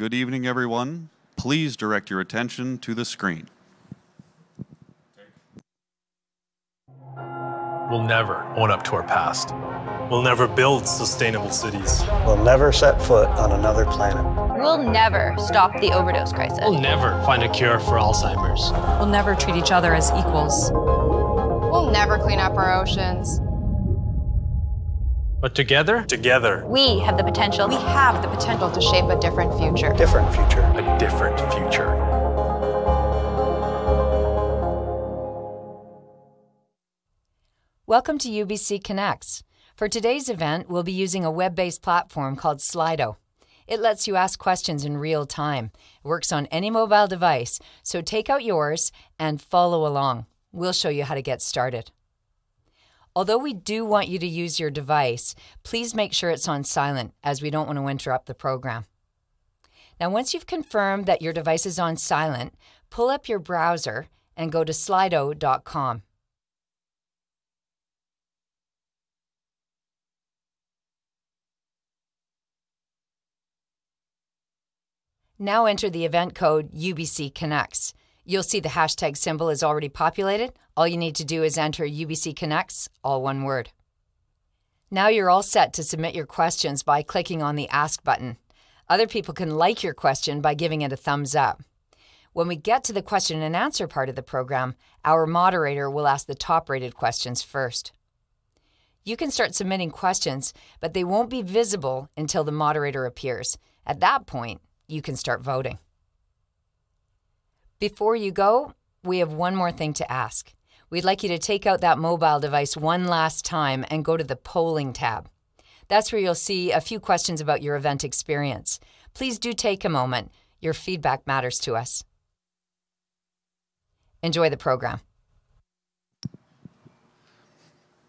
Good evening, everyone. Please direct your attention to the screen. We'll never own up to our past. We'll never build sustainable cities. We'll never set foot on another planet. We'll never stop the overdose crisis. We'll never find a cure for Alzheimer's. We'll never treat each other as equals. We'll never clean up our oceans. But together, Together, We have the potential. We have the potential to shape a different future. Different future. A different future. Welcome to UBC Connects. For today's event, we'll be using a web based platform called Slido. It lets you ask questions in real time. It works on any mobile device, so take out yours and follow along. We'll show you how to get started. Although we do want you to use your device, please make sure it's on silent as we don't want to interrupt the program. Now, once you've confirmed that your device is on silent, pull up your browser and go to slido.com. Now enter the event code UBC Connects. You'll see the hashtag symbol is already populated. All you need to do is enter UBC Connects, all one word. Now you're all set to submit your questions by clicking on the Ask button. Other people can like your question by giving it a thumbs up. When we get to the question and answer part of the program, our moderator will ask the top rated questions first. You can start submitting questions, but they won't be visible until the moderator appears. At that point, you can start voting. Before you go, we have one more thing to ask. We'd like you to take out that mobile device one last time and go to the polling tab. That's where you'll see a few questions about your event experience. Please do take a moment. Your feedback matters to us. Enjoy the program.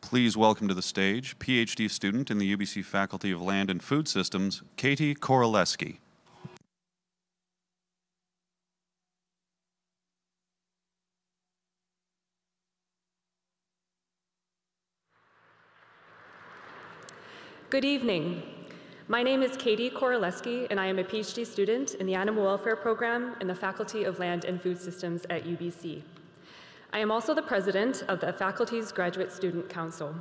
Please welcome to the stage PhD student in the UBC Faculty of Land and Food Systems, Katie Koroleski. Good evening. My name is Katie Koroleski, and I am a PhD student in the Animal Welfare Program in the Faculty of Land and Food Systems at UBC. I am also the president of the faculty's Graduate Student Council.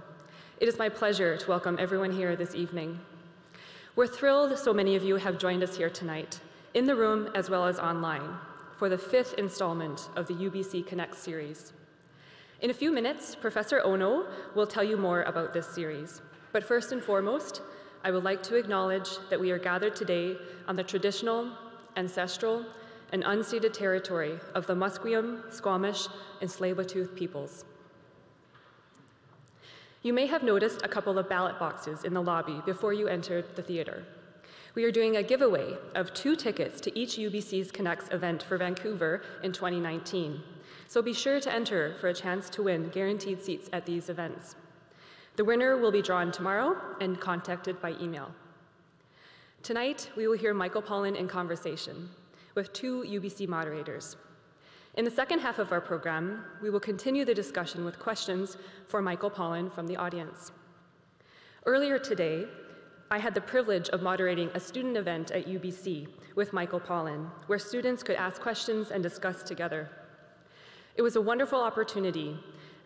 It is my pleasure to welcome everyone here this evening. We're thrilled so many of you have joined us here tonight, in the room as well as online, for the fifth installment of the UBC Connect series. In a few minutes, Professor Ono will tell you more about this series. But first and foremost, I would like to acknowledge that we are gathered today on the traditional, ancestral, and unceded territory of the Musqueam, Squamish, and Tsleil-Waututh peoples. You may have noticed a couple of ballot boxes in the lobby before you entered the theater. We are doing a giveaway of two tickets to each UBC's Connects event for Vancouver in 2019. So be sure to enter for a chance to win guaranteed seats at these events. The winner will be drawn tomorrow and contacted by email. Tonight, we will hear Michael Pollan in conversation with two UBC moderators. In the second half of our program, we will continue the discussion with questions for Michael Pollan from the audience. Earlier today, I had the privilege of moderating a student event at UBC with Michael Pollan, where students could ask questions and discuss together. It was a wonderful opportunity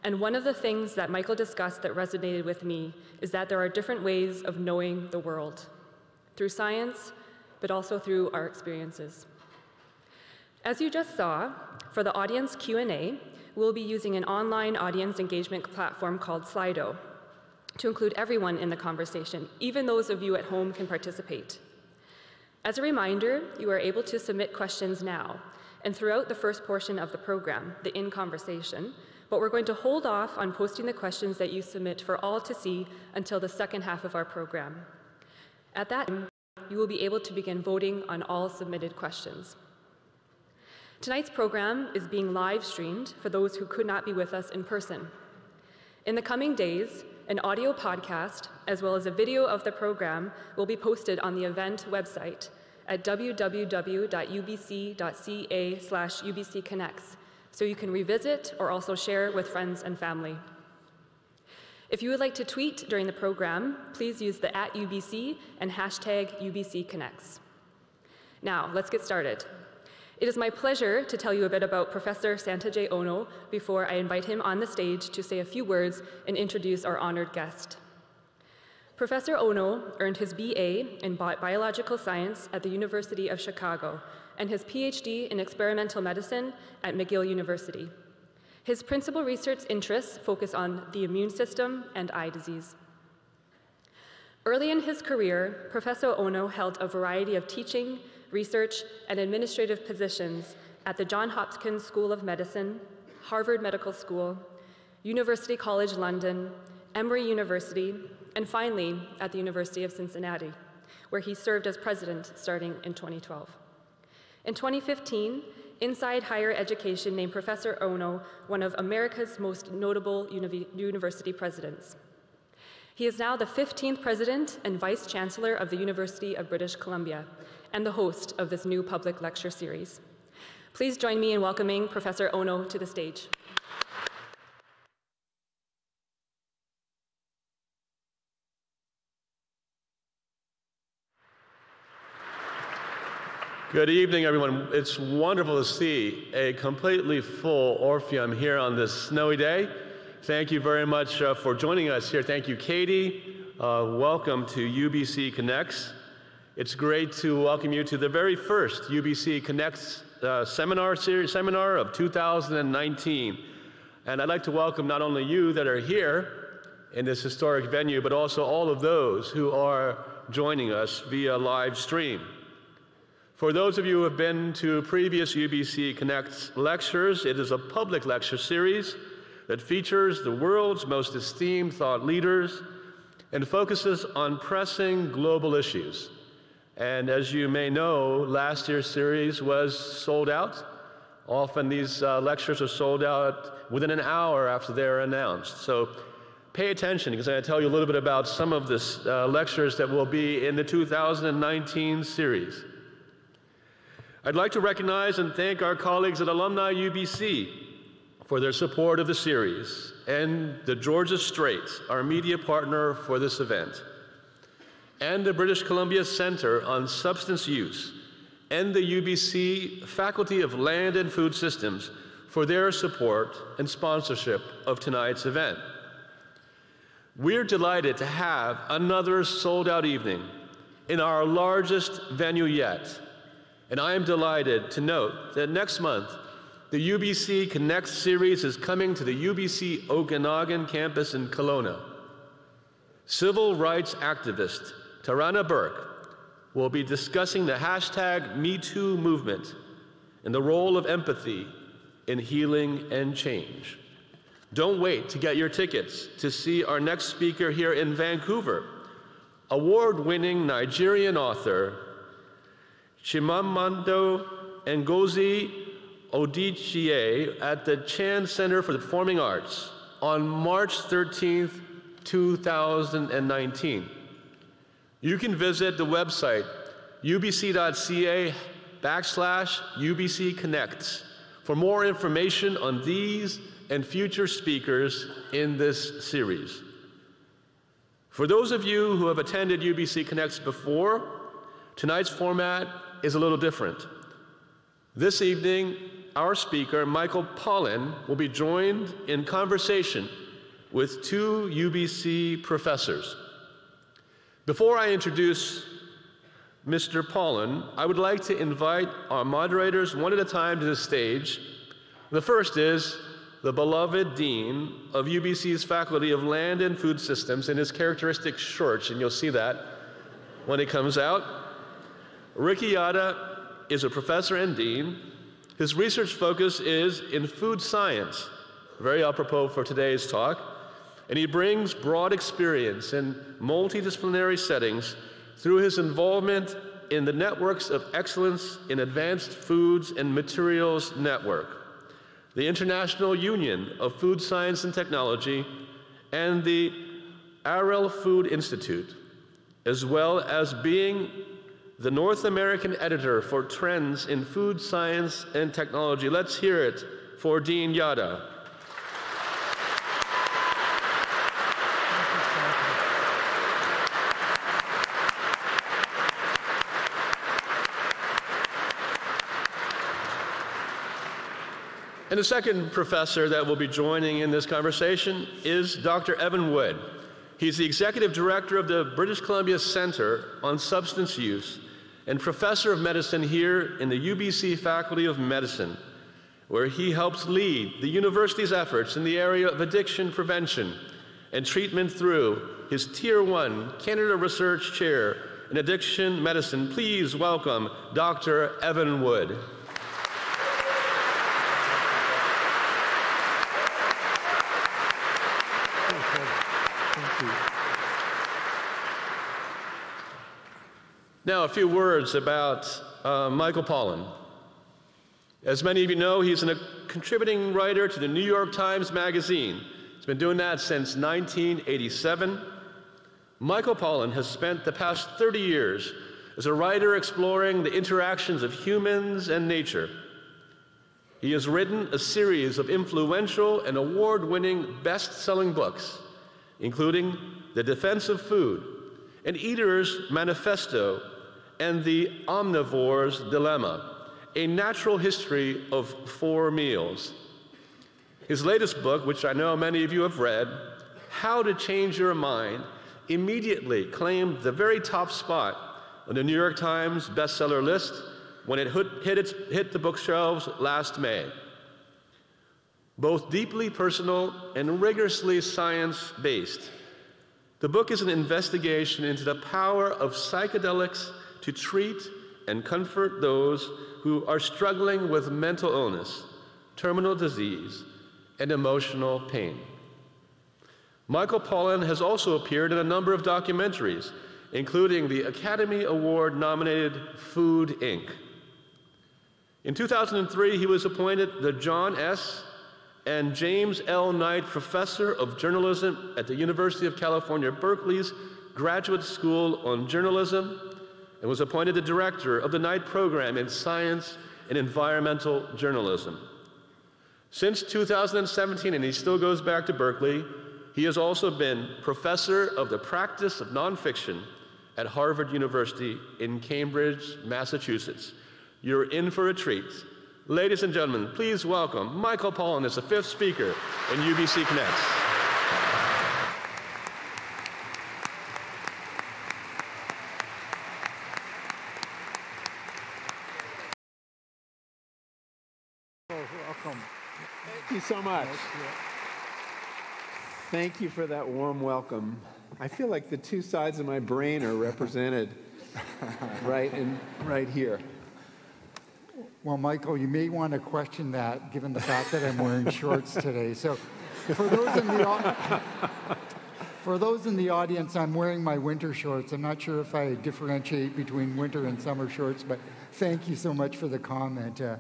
and one of the things that Michael discussed that resonated with me is that there are different ways of knowing the world through science, but also through our experiences. As you just saw, for the audience Q&A, we'll be using an online audience engagement platform called Slido to include everyone in the conversation, even those of you at home can participate. As a reminder, you are able to submit questions now, and throughout the first portion of the program, the in conversation, but we're going to hold off on posting the questions that you submit for all to see until the second half of our program. At that time, you will be able to begin voting on all submitted questions. Tonight's program is being live streamed for those who could not be with us in person. In the coming days, an audio podcast, as well as a video of the program, will be posted on the event website at www.ubc.ca slash ubcconnects so you can revisit or also share with friends and family. If you would like to tweet during the program, please use the at UBC and hashtag UBC Connects. Now, let's get started. It is my pleasure to tell you a bit about Professor Santa J. Ono before I invite him on the stage to say a few words and introduce our honored guest. Professor Ono earned his BA in bi- biological science at the University of Chicago and his PhD in experimental medicine at McGill University. His principal research interests focus on the immune system and eye disease. Early in his career, Professor Ono held a variety of teaching, research, and administrative positions at the Johns Hopkins School of Medicine, Harvard Medical School, University College London, Emory University, and finally at the University of Cincinnati, where he served as president starting in 2012. In 2015, Inside Higher Education named Professor Ono one of America's most notable uni- university presidents. He is now the 15th president and vice chancellor of the University of British Columbia and the host of this new public lecture series. Please join me in welcoming Professor Ono to the stage. Good evening, everyone. It's wonderful to see a completely full Orpheum here on this snowy day. Thank you very much uh, for joining us here. Thank you, Katie. Uh, welcome to UBC Connects. It's great to welcome you to the very first UBC Connects uh, seminar series seminar of 2019. And I'd like to welcome not only you that are here in this historic venue, but also all of those who are joining us via live stream. For those of you who have been to previous UBC Connects lectures, it is a public lecture series that features the world's most esteemed thought leaders and focuses on pressing global issues. And as you may know, last year's series was sold out. Often these uh, lectures are sold out within an hour after they're announced. So pay attention because I'm going to tell you a little bit about some of the uh, lectures that will be in the 2019 series. I'd like to recognize and thank our colleagues at Alumni UBC for their support of the series and the Georgia Straits, our media partner for this event, and the British Columbia Center on Substance Use and the UBC Faculty of Land and Food Systems for their support and sponsorship of tonight's event. We're delighted to have another sold out evening in our largest venue yet and I am delighted to note that next month, the UBC Connect series is coming to the UBC Okanagan campus in Kelowna. Civil rights activist Tarana Burke will be discussing the hashtag MeToo movement and the role of empathy in healing and change. Don't wait to get your tickets to see our next speaker here in Vancouver, award winning Nigerian author Chimamanda Ngozi Adichie at the Chan Center for the Performing Arts on March 13th, 2019. You can visit the website ubc.ca backslash UBC Connects for more information on these and future speakers in this series. For those of you who have attended UBC Connects before, tonight's format is a little different. This evening, our speaker, Michael Pollan, will be joined in conversation with two UBC professors. Before I introduce Mr. Pollan, I would like to invite our moderators one at a time to the stage. The first is the beloved Dean of UBC's Faculty of Land and Food Systems in his characteristic shorts, and you'll see that when it comes out. Rickey Yada is a professor and dean. His research focus is in food science, very apropos for today's talk, and he brings broad experience in multidisciplinary settings through his involvement in the Networks of Excellence in Advanced Foods and Materials Network, the International Union of Food Science and Technology, and the Arrell Food Institute, as well as being the North American editor for Trends in Food Science and Technology. Let's hear it for Dean Yada. And the second professor that will be joining in this conversation is Dr. Evan Wood. He's the executive director of the British Columbia Center on Substance Use and professor of medicine here in the UBC Faculty of Medicine, where he helps lead the university's efforts in the area of addiction prevention and treatment through his Tier 1 Canada Research Chair in Addiction Medicine. Please welcome Dr. Evan Wood. Now, a few words about uh, Michael Pollan. As many of you know, he's a contributing writer to the New York Times Magazine. He's been doing that since 1987. Michael Pollan has spent the past 30 years as a writer exploring the interactions of humans and nature. He has written a series of influential and award winning best selling books, including The Defense of Food, An Eater's Manifesto, and The Omnivore's Dilemma, a natural history of four meals. His latest book, which I know many of you have read, How to Change Your Mind, immediately claimed the very top spot on the New York Times bestseller list when it hit, its, hit the bookshelves last May. Both deeply personal and rigorously science based, the book is an investigation into the power of psychedelics to treat and comfort those who are struggling with mental illness, terminal disease, and emotional pain. Michael Pollan has also appeared in a number of documentaries, including the Academy Award nominated Food Inc. In 2003, he was appointed the John S. and James L. Knight Professor of Journalism at the University of California, Berkeley's Graduate School on Journalism and was appointed the director of the Knight Program in Science and Environmental Journalism. Since 2017, and he still goes back to Berkeley, he has also been professor of the practice of nonfiction at Harvard University in Cambridge, Massachusetts. You're in for a treat. Ladies and gentlemen, please welcome Michael Pollan as the fifth speaker in UBC Connects. you so much. Thank you for that warm welcome. I feel like the two sides of my brain are represented right in right here. Well, Michael, you may want to question that given the fact that I'm wearing shorts today. So for those in the for those in the audience, I'm wearing my winter shorts. I'm not sure if I differentiate between winter and summer shorts, but thank you so much for the comment. Uh,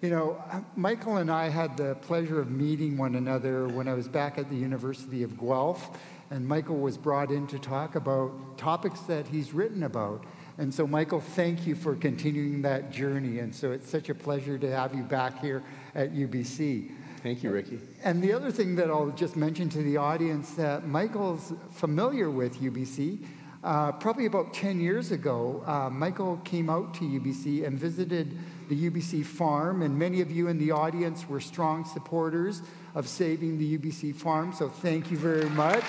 you know, Michael and I had the pleasure of meeting one another when I was back at the University of Guelph, and Michael was brought in to talk about topics that he's written about. And so, Michael, thank you for continuing that journey. And so, it's such a pleasure to have you back here at UBC. Thank you, Rickey. And the other thing that I'll just mention to the audience that Michael's familiar with UBC. Uh, probably about 10 years ago, uh, Michael came out to UBC and visited the UBC farm, and many of you in the audience were strong supporters of saving the UBC farm, so thank you very much.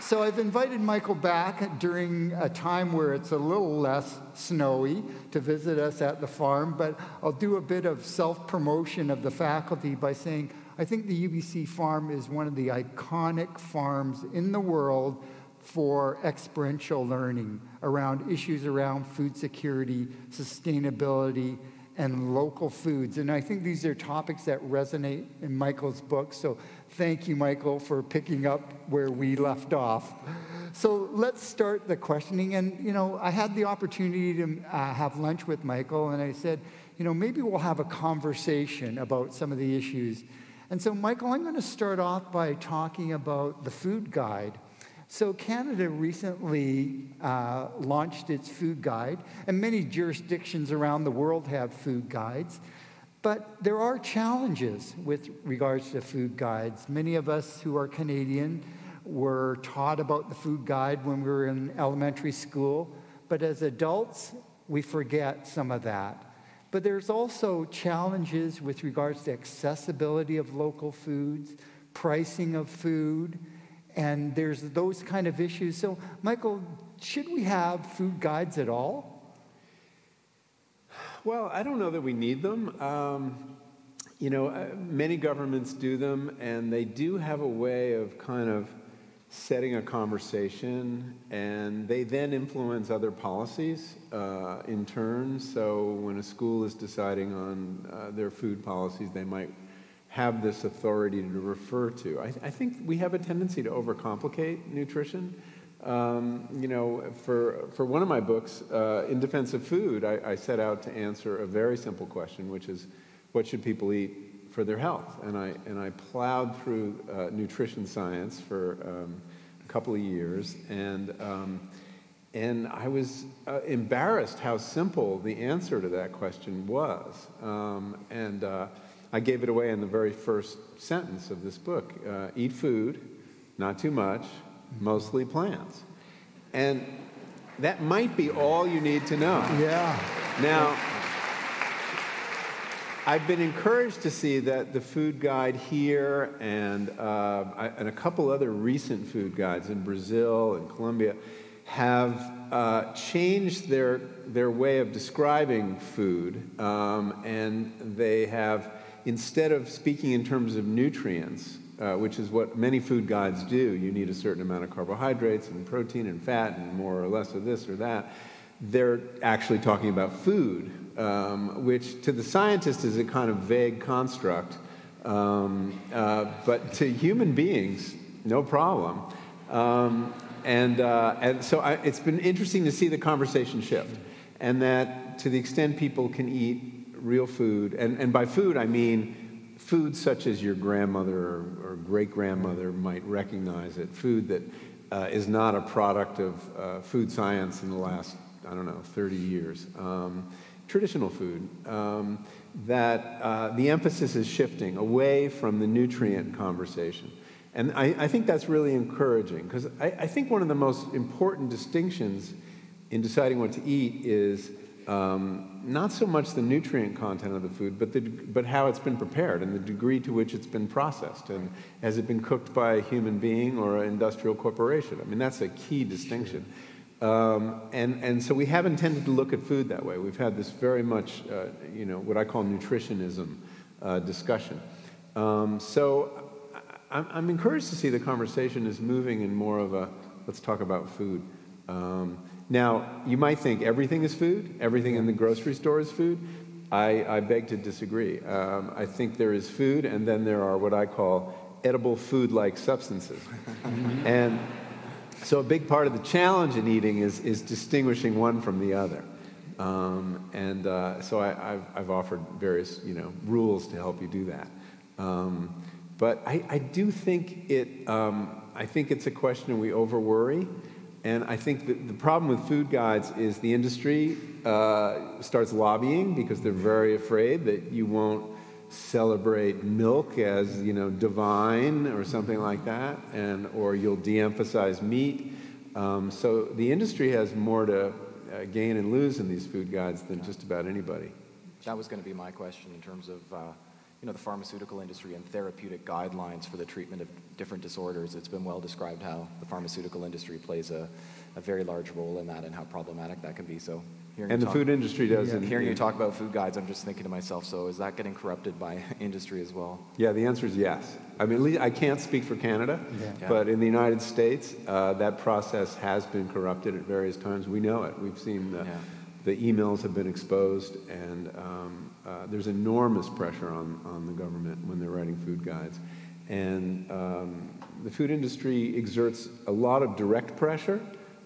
So I've invited Michael back during a time where it's a little less snowy to visit us at the farm, but I'll do a bit of self promotion of the faculty by saying I think the UBC farm is one of the iconic farms in the world for experiential learning around issues around food security, sustainability, and local foods. And I think these are topics that resonate in Michael's book. So thank you, Michael, for picking up where we left off. So let's start the questioning. And, you know, I had the opportunity to uh, have lunch with Michael, and I said, you know, maybe we'll have a conversation about some of the issues. And so, Michael, I'm going to start off by talking about the food guide. So, Canada recently uh, launched its food guide, and many jurisdictions around the world have food guides. But there are challenges with regards to food guides. Many of us who are Canadian were taught about the food guide when we were in elementary school, but as adults, we forget some of that. But there's also challenges with regards to accessibility of local foods, pricing of food, and there's those kind of issues. So, Michael, should we have food guides at all? Well, I don't know that we need them. Um, you know, uh, many governments do them, and they do have a way of kind of setting a conversation, and they then influence other policies uh, in turn. So when a school is deciding on uh, their food policies, they might have this authority to refer to. I, I think we have a tendency to overcomplicate nutrition. Um, you know, for, for one of my books, uh, In Defense of Food, I, I, set out to answer a very simple question, which is what should people eat for their health? And I, and I plowed through uh, nutrition science for um, a couple of years, and, um, and I was uh, embarrassed how simple the answer to that question was. Um, and uh, I gave it away in the very first sentence of this book uh, eat food, not too much, mostly plants. And that might be all you need to know. Yeah. Now, I've been encouraged to see that the food guide here and, uh, and a couple other recent food guides in Brazil and Colombia have uh, changed their, their way of describing food. Um, and they have, instead of speaking in terms of nutrients, uh, which is what many food guides do. You need a certain amount of carbohydrates and protein and fat and more or less of this or that. They're actually talking about food, um, which to the scientist is a kind of vague construct, um, uh, but to human beings, no problem. Um, and, uh, and so I, it's been interesting to see the conversation shift, and that to the extent people can eat real food, and, and by food I mean food such as your grandmother or, or great grandmother might recognize it, food that uh, is not a product of uh, food science in the last, I don't know, 30 years. Um, traditional food, um, that uh, the emphasis is shifting away from the nutrient conversation. And I, I think that's really encouraging because I, I, think one of the most important distinctions in deciding what to eat is um, not so much the nutrient content of the food, but, the, but how it's been prepared and the degree to which it's been processed. And has it been cooked by a human being or an industrial corporation? I mean, that's a key distinction. Um, and, and so we haven't tended to look at food that way. We've had this very much, uh, you know, what I call nutritionism uh, discussion. Um, so I, I'm encouraged to see the conversation is moving in more of a let's talk about food. Um, now, you might think everything is food, everything in the grocery store is food. I, I beg to disagree. Um, I think there is food, and then there are what I call edible food like substances. and so, a big part of the challenge in eating is, is distinguishing one from the other. Um, and uh, so, I, have I've offered various you know, rules to help you do that. Um, but I, I, do think it, um, I think it's a question we over worry. And I think that the problem with food guides is the industry uh, starts lobbying because they're very afraid that you won't celebrate milk as you know divine or something like that, and or you'll de-emphasize meat. Um, so the industry has more to uh, gain and lose in these food guides than just about anybody. That was going to be my question in terms of. Uh, you know, the pharmaceutical industry and therapeutic guidelines for the treatment of different disorders. It's been well described how the pharmaceutical industry plays a, a very large role in that and how problematic that can be. So and the talk, food industry does. Yeah, hearing you talk about food guides, I'm just thinking to myself, so is that getting corrupted by industry as well? Yeah, the answer is yes. I mean, I can't speak for Canada, yeah. but in the United States, uh, that process has been corrupted at various times. We know it. We've seen the, yeah. the emails have been exposed, and um, uh, there's enormous pressure on, on the government when they're writing food guides. And um, the food industry exerts a lot of direct pressure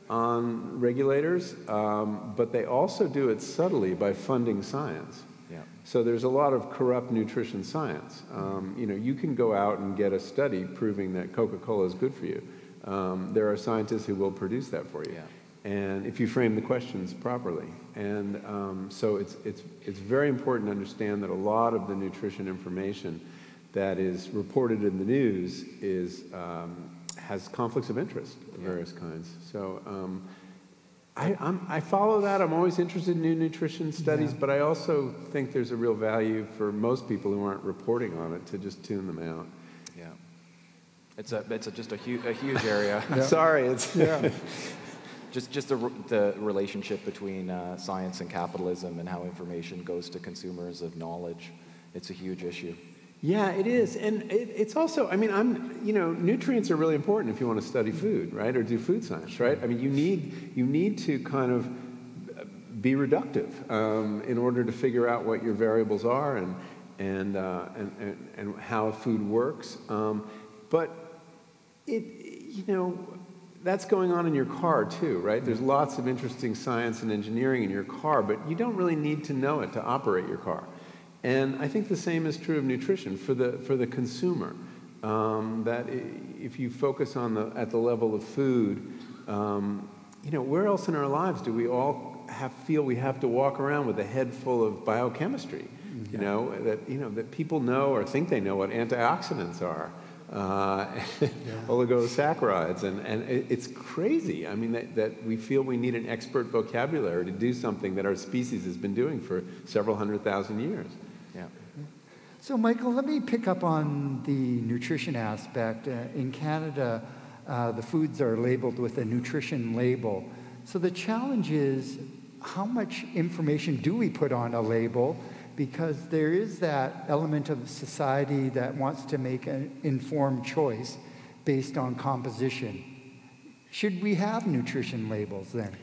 on regulators, um, but they also do it subtly by funding science. Yeah. So there's a lot of corrupt nutrition science. Um, you know, you can go out and get a study proving that Coca-Cola is good for you. Um, there are scientists who will produce that for you. Yeah and if you frame the questions properly. And um, so it's, it's, it's very important to understand that a lot of the nutrition information that is reported in the news is, um, has conflicts of interest of various kinds. So um, I, I'm, I follow that. I'm always interested in new nutrition studies, Yeah. but I also think there's a real value for most people who aren't reporting on it to just tune them out. Yeah. It's a it's a, just a, hu- a huge area. Sorry, it's Yeah. Just just the, the relationship between uh, science and capitalism and how information goes to consumers of knowledge. It's a huge issue. Yeah, it is, and it, it's also. I mean, I'm. You know, nutrients are really important if you want to study food, right, or do food science, right? I mean, you need you need to kind of uh, be reductive um, in order to figure out what your variables are and and uh, and, and and how food works. Um, but it, you know, that's going on in your car too, right? There's lots of interesting science and engineering in your car, but you don't really need to know it to operate your car. And I think the same is true of nutrition for the, for the consumer. Um, that if you focus on the, at the level of food, um, you know, where else in our lives do we all have, feel we have to walk around with a head full of biochemistry? You know, that, you know, that people know or think they know what antioxidants are. Uh, oligosaccharides, and, and it- it's crazy. I mean, that, that we feel we need an expert vocabulary to do something that our species has been doing for several hundred thousand years. Yeah. So, Michael, let me pick up on the nutrition aspect. Uh, in Canada, uh, the foods are labeled with a nutrition label. So, the challenge is how much information do we put on a label? Because there is that element of society that wants to make an informed choice based on composition. Should we have nutrition labels then?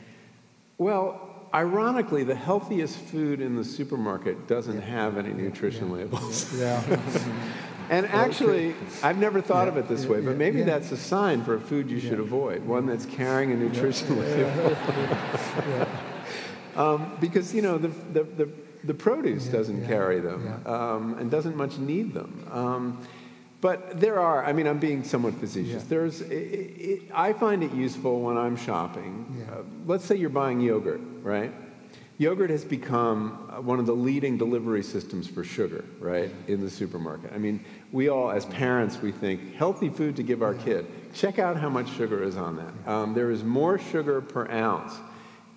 Well, ironically, the healthiest food in the supermarket doesn't have any nutrition labels. Yeah. And actually, I've never thought of it this way, but maybe yeah. that's a sign for a food you should avoid, one that's carrying a nutrition label. um, because, you know, the, the, the, the produce doesn't carry them um, and doesn't much need them. Um, but there are, I mean, I'm being somewhat facetious. There's, i i I find it useful when I'm shopping. Uh, let's say you're buying yogurt, right? Yogurt has become uh, one of the leading delivery systems for sugar, right, in the supermarket. I mean, we all, as parents, we think healthy food to give our kid. Check out how much sugar is on that. Um, there is more sugar per ounce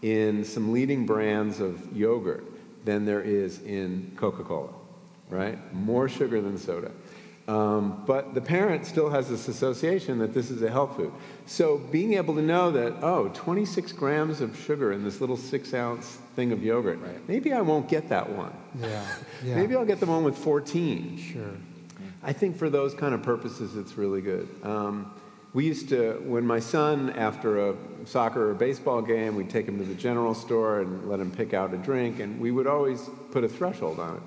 in some leading brands of yogurt than there is in Coca Cola, right? More sugar than soda. Um, but the parent still has this association that this is a health food. So being able to know that, oh, 26 grams of sugar in this little six ounce thing of yogurt, right. maybe I won't get that one. Yeah. yeah. Maybe I'll get the one with 14. Sure. I think for those kind of purposes, it's really good. Um, we used to, when my son, after a soccer or baseball game, we'd take him to the general store and let him pick out a drink, and we would always put a threshold on it.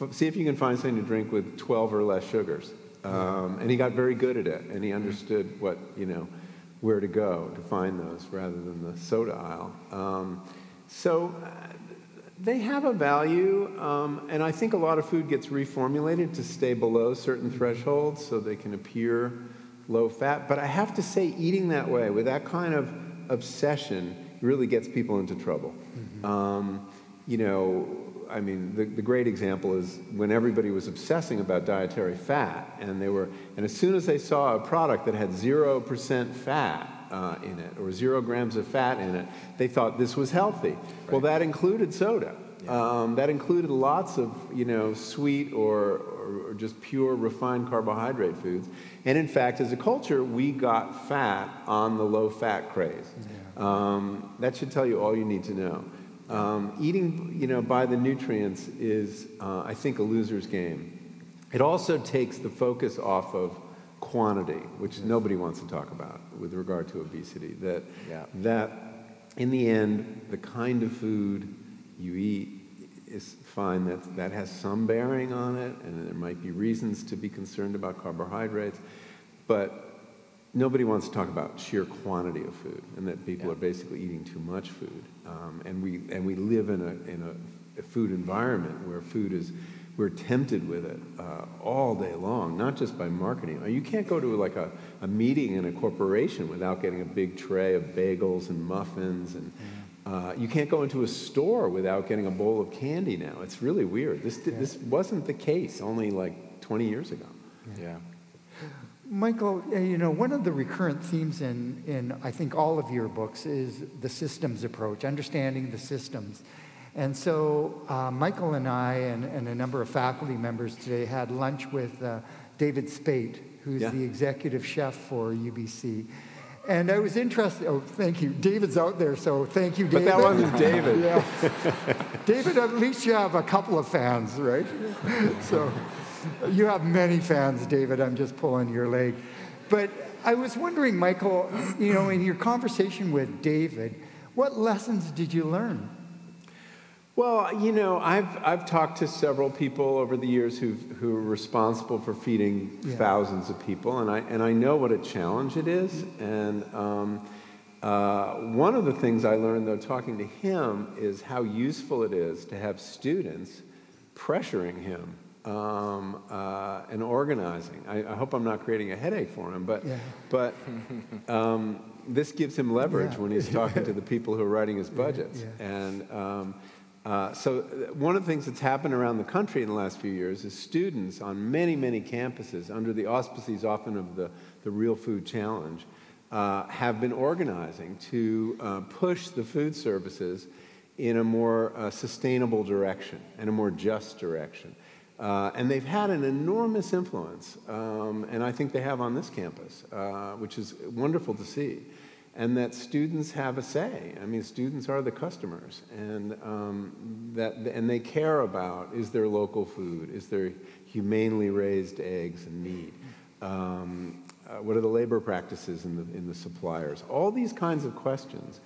F- See if you can find something to drink with 12 or less sugars. Um, and he got very good at it, and he understood what, you know, where to go to find those rather than the soda aisle. Um, so uh, they have a value, um, and I think a lot of food gets reformulated to stay below certain thresholds so they can appear low fat. But I have to say, eating that way, with that kind of obsession, really gets people into trouble. Um, you know, I mean, the, the great example is when everybody was obsessing about dietary fat, and they were, and as soon as they saw a product that had zero percent fat uh, in it or zero grams of fat in it, they thought this was healthy. Well, that included soda. Um, that included lots of, you know, sweet or, or, or just pure refined carbohydrate foods. And in fact, as a culture, we got fat on the low-fat craze. Um, that should tell you all you need to know. Um, eating, you know, by the nutrients is, uh, I think, a loser's game. It also takes the focus off of quantity, which nobody wants to talk about with regard to obesity. That, Yeah. that in the end, the kind of food you eat is fine. That, that has some bearing on it, and there might be reasons to be concerned about carbohydrates. But nobody wants to talk about sheer quantity of food and that people are basically eating too much food. Um, and, we, and we live in, a, in a, a food environment where food is, we're tempted with it uh, all day long, not just by marketing. You can't go to like a, a meeting in a corporation without getting a big tray of bagels and muffins and uh, you can't go into a store without getting a bowl of candy now. It's really weird. This, this wasn't the case only like 20 years ago. Yeah. Michael, uh, you know, one of the recurrent themes in, in, I think, all of your books is the systems approach, understanding the systems. And so uh, Michael and I and, and, a number of faculty members today had lunch with uh, David Speight, who's yeah. the executive chef for UBC. And I was interested. Oh, thank you. David's out there, so thank you, David. But that wasn't David. yeah. David, at least you have a couple of fans, right? so you have many fans, David. I'm just pulling your leg. But I was wondering, Michael, you know, in your conversation with David, what lessons did you learn? Well, you know, I've, I've talked to several people over the years who who are responsible for feeding yeah. thousands of people, and I, and I know what a challenge it is. And um, uh, one of the things I learned, though, talking to him, is how useful it is to have students pressuring him um, uh, and organizing. I, I, hope I'm not creating a headache for him, but, yeah. but um, this gives him leverage yeah. when he's talking to the people who are writing his budgets. And um, uh, so uh, one of the things that's happened around the country in the last few years is students on many, many campuses, under the auspices often of the, the Real Food Challenge, uh, have been organizing to uh, push the food services in a more uh, sustainable direction and a more just direction. Uh, and they've had an enormous influence, um, and I think they have on this campus, which is wonderful to see and that students have a say. I mean, students are the customers, and um, that and they care about is there local food, is there humanely raised eggs and meat, um, uh, what are the labor practices in the in the suppliers? All these kinds of questions.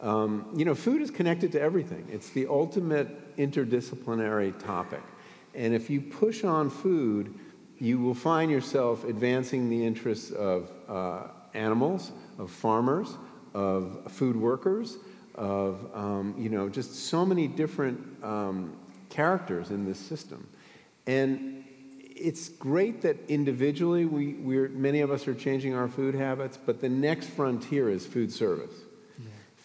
Um, you know, food is connected to everything. It's the ultimate interdisciplinary topic, and if you push on food, you will find yourself advancing the interests of uh, animals of farmers, of food workers, of, um, you know, just so many different um, characters in this system. And it's great that individually we, we're, many of us are changing our food habits, but the next frontier is food service.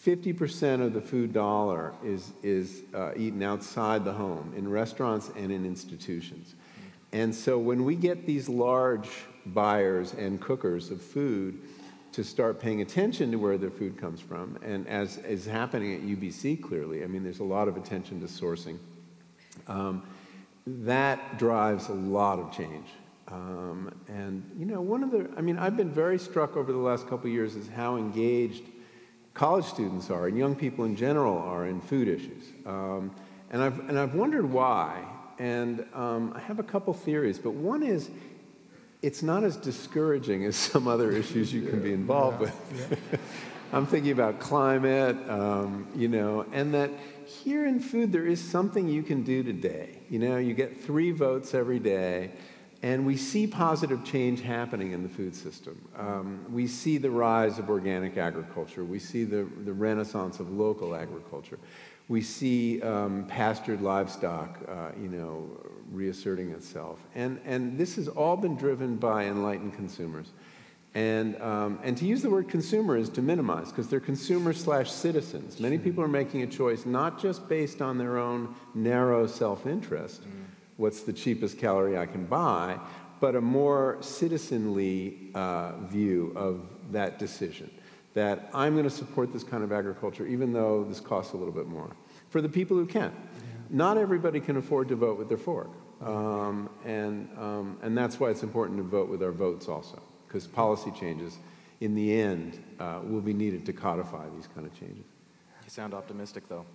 50% of the food dollar is, is uh, eaten outside the home, in restaurants and in institutions. And so when we get these large buyers and cookers of food, to start paying attention to where their food comes from. And as is happening at UBC clearly, I mean, there's a lot of attention to sourcing. Um, that drives a lot of change. Um, and, you know, one of the, I mean, I've been very struck over the last couple years is how engaged college students are and young people in general are in food issues. Um, and, I've, and I've wondered why. And um, I have a couple theories, but one is it's not as discouraging as some other issues you can be involved with. I'm thinking about climate, um, you know, and that here in food there is something you can do today. You know, you get three votes every day, and we see positive change happening in the food system. Um, we see the rise of organic agriculture. We see the, the renaissance of local agriculture. We see um, pastured livestock, uh, you know, reasserting itself. And, and this has all been driven by enlightened consumers. And, um, and to use the word consumer is to minimize, because they're consumers slash citizens. Many people are making a choice not just based on their own narrow self interest, mm. what's the cheapest calorie I can buy, but a more citizenly uh, view of that decision. That I'm going to support this kind of agriculture, even though this costs a little bit more. For the people who can. Not everybody can afford to vote with their fork. Um, and, um, and that's why it's important to vote with our votes also, because policy changes, in the end, uh, will be needed to codify these kind of changes. You sound optimistic, though.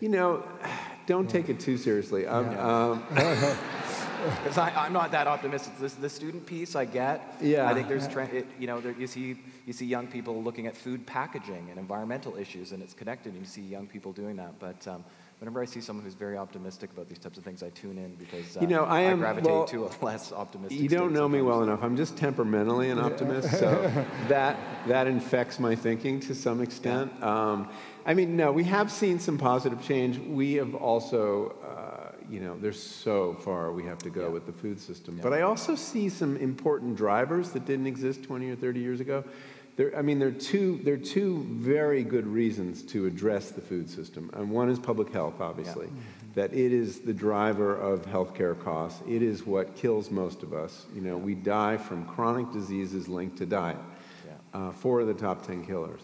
You know, don't take it too seriously. Um, yeah. Because I'm not that optimistic. This, the student piece, I get. Yeah. I think there's, it, you know, there, you see you see young people looking at food packaging and environmental issues, and it's connected. And you see young people doing that. But um, whenever I see someone who's very optimistic about these types of things, I tune in because uh, you know I, am, I gravitate well, to a less optimistic. You don't know me well enough. I'm just temperamentally an optimist, so that that infects my thinking to some extent. Yeah. Um, I mean, no, we have seen some positive change. We have also. Uh, you know, there's so far we have to go with the food system. But I also see some important drivers that didn't exist 20 or 30 years ago. There, I mean, there are, two, there are two very good reasons to address the food system. And one is public health, obviously, that it is the driver of healthcare costs. It is what kills most of us. You know, we die from chronic diseases linked to diet. Uh, four of the top 10 killers.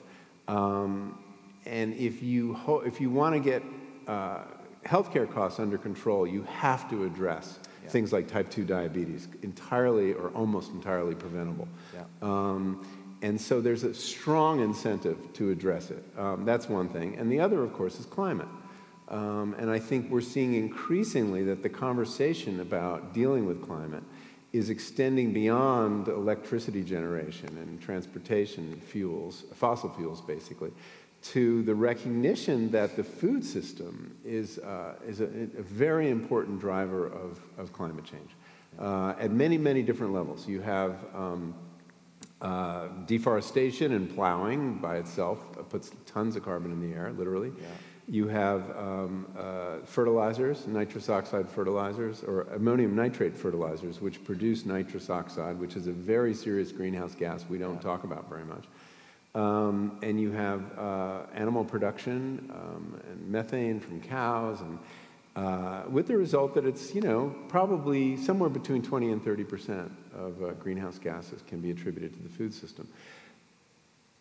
Um, and if you, ho- if you want to get uh, healthcare costs under control, you have to address things like type 2 diabetes, entirely or almost entirely preventable. Um, and so there's a strong incentive to address it. Um, that's one thing. And the other, of course, is climate. Um, and I think we're seeing increasingly that the conversation about dealing with climate is extending beyond electricity generation and transportation fuels, fossil fuels basically, to the recognition that the food system is, uh, is a, a, very important driver of, of climate change uh, at many, many different levels. You have um, uh, deforestation and plowing by itself puts tons of carbon in the air, literally. Yeah. You have um, uh, fertilizers, nitrous oxide fertilizers, or ammonium nitrate fertilizers, which produce nitrous oxide, which is a very serious greenhouse gas we don't yeah. talk about very much. Um, and you have uh, animal production um, and methane from cows, and uh, with the result that it's, you know, probably somewhere between 20 and 30 percent of uh, greenhouse gases can be attributed to the food system.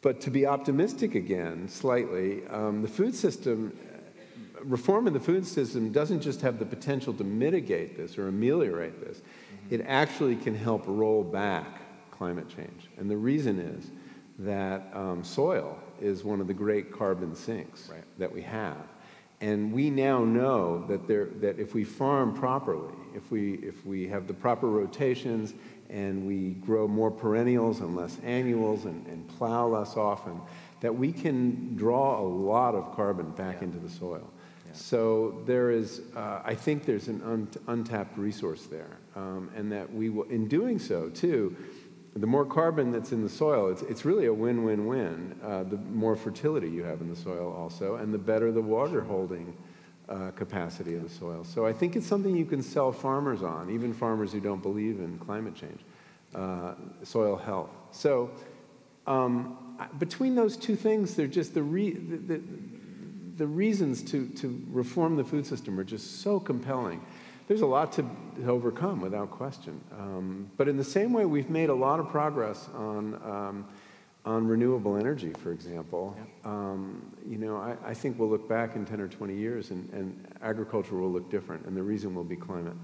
But to be optimistic again, slightly, um, the food system, reform in the food system doesn't just have the potential to mitigate this or ameliorate this, mm-hmm. it actually can help roll back climate change. And the reason is that um, soil is one of the great carbon sinks right. that we have. And we now know that, there, that if we farm properly, if we, if we have the proper rotations and we grow more perennials and less annuals and, and plow less often, that we can draw a lot of carbon back yeah. into the soil. Yeah. So there is, uh, I think there's an un untapped resource there. Um, and that we will, in doing so too, the more carbon that's in the soil, it's, it's really a win-win-win. Uh, the more fertility you have in the soil also, and the better the water holding uh, capacity of the soil. So I think it's something you can sell farmers on, even farmers who don't believe in climate change, uh, soil health. So um, between those two things, they're just the, re the, the, the, reasons to, to reform the food system are just so compelling. There's a lot to, overcome without question. Um, but in the same way, we've made a lot of progress on um, on renewable energy, for example, yeah. um, you know, I, I, think we'll look back in 10 or 20 years and, and, agriculture will look different, and the reason will be climate.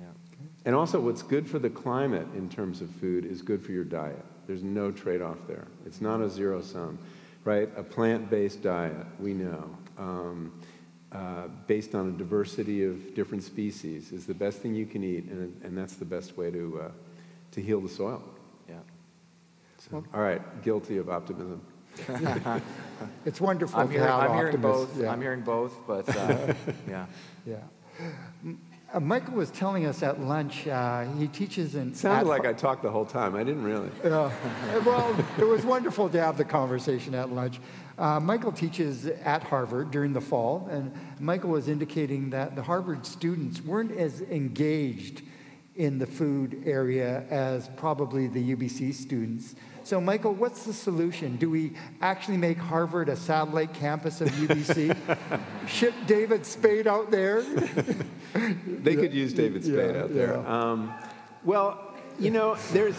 Yeah. Okay. And also, what's good for the climate in terms of food is good for your diet. There's no trade off there. It's not a zero sum, right? A plant based diet, we know, um, uh, based on a diversity of different species, is the best thing you can eat, and, and that's the best way to, uh, to heal the soil. So, all right, guilty of optimism. it's wonderful I'm, to hearing, have I'm hearing both. Yeah. I'm hearing both, but uh, yeah. Yeah. Uh, Michael was telling us at lunch, uh, he teaches in. It sounded like I talked the whole time. I didn't really. Yeah. well, it was wonderful to have the conversation at lunch. Uh, Michael teaches at Harvard during the fall, and Michael was indicating that the Harvard students weren't as engaged in the food area as probably the UBC students. So, Michael, what's the solution? Do we actually make Harvard a satellite campus of UBC? Ship David Speight out there? they could use David Speight yeah, out there. Yeah. Um, well, you know, there's.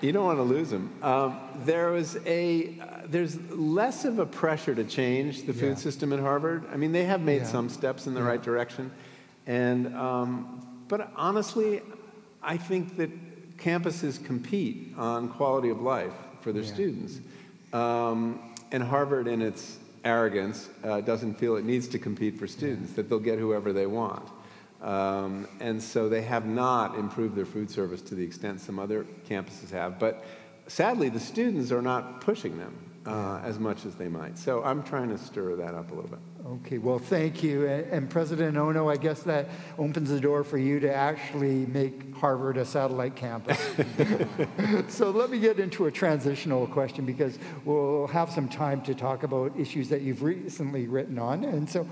You don't want to lose him. Um, there was a, uh, there's less of a pressure to change the food yeah. system at Harvard. I mean, they have made some steps in the right direction, and um, but honestly, I think that campuses compete on quality of life for their yeah. students. Um, and Harvard, in its arrogance, uh, doesn't feel it needs to compete for students, yeah. that they'll get whoever they want. Um, and so they have not improved their food service to the extent some other campuses have. But sadly, the students are not pushing them uh, as much as they might. So I'm trying to stir that up a little bit. Okay, well, thank you. And President Ono, I guess that opens the door for you to actually make Harvard a satellite campus. so let me get into a transitional question because we'll have some time to talk about issues that you've recently written on. And so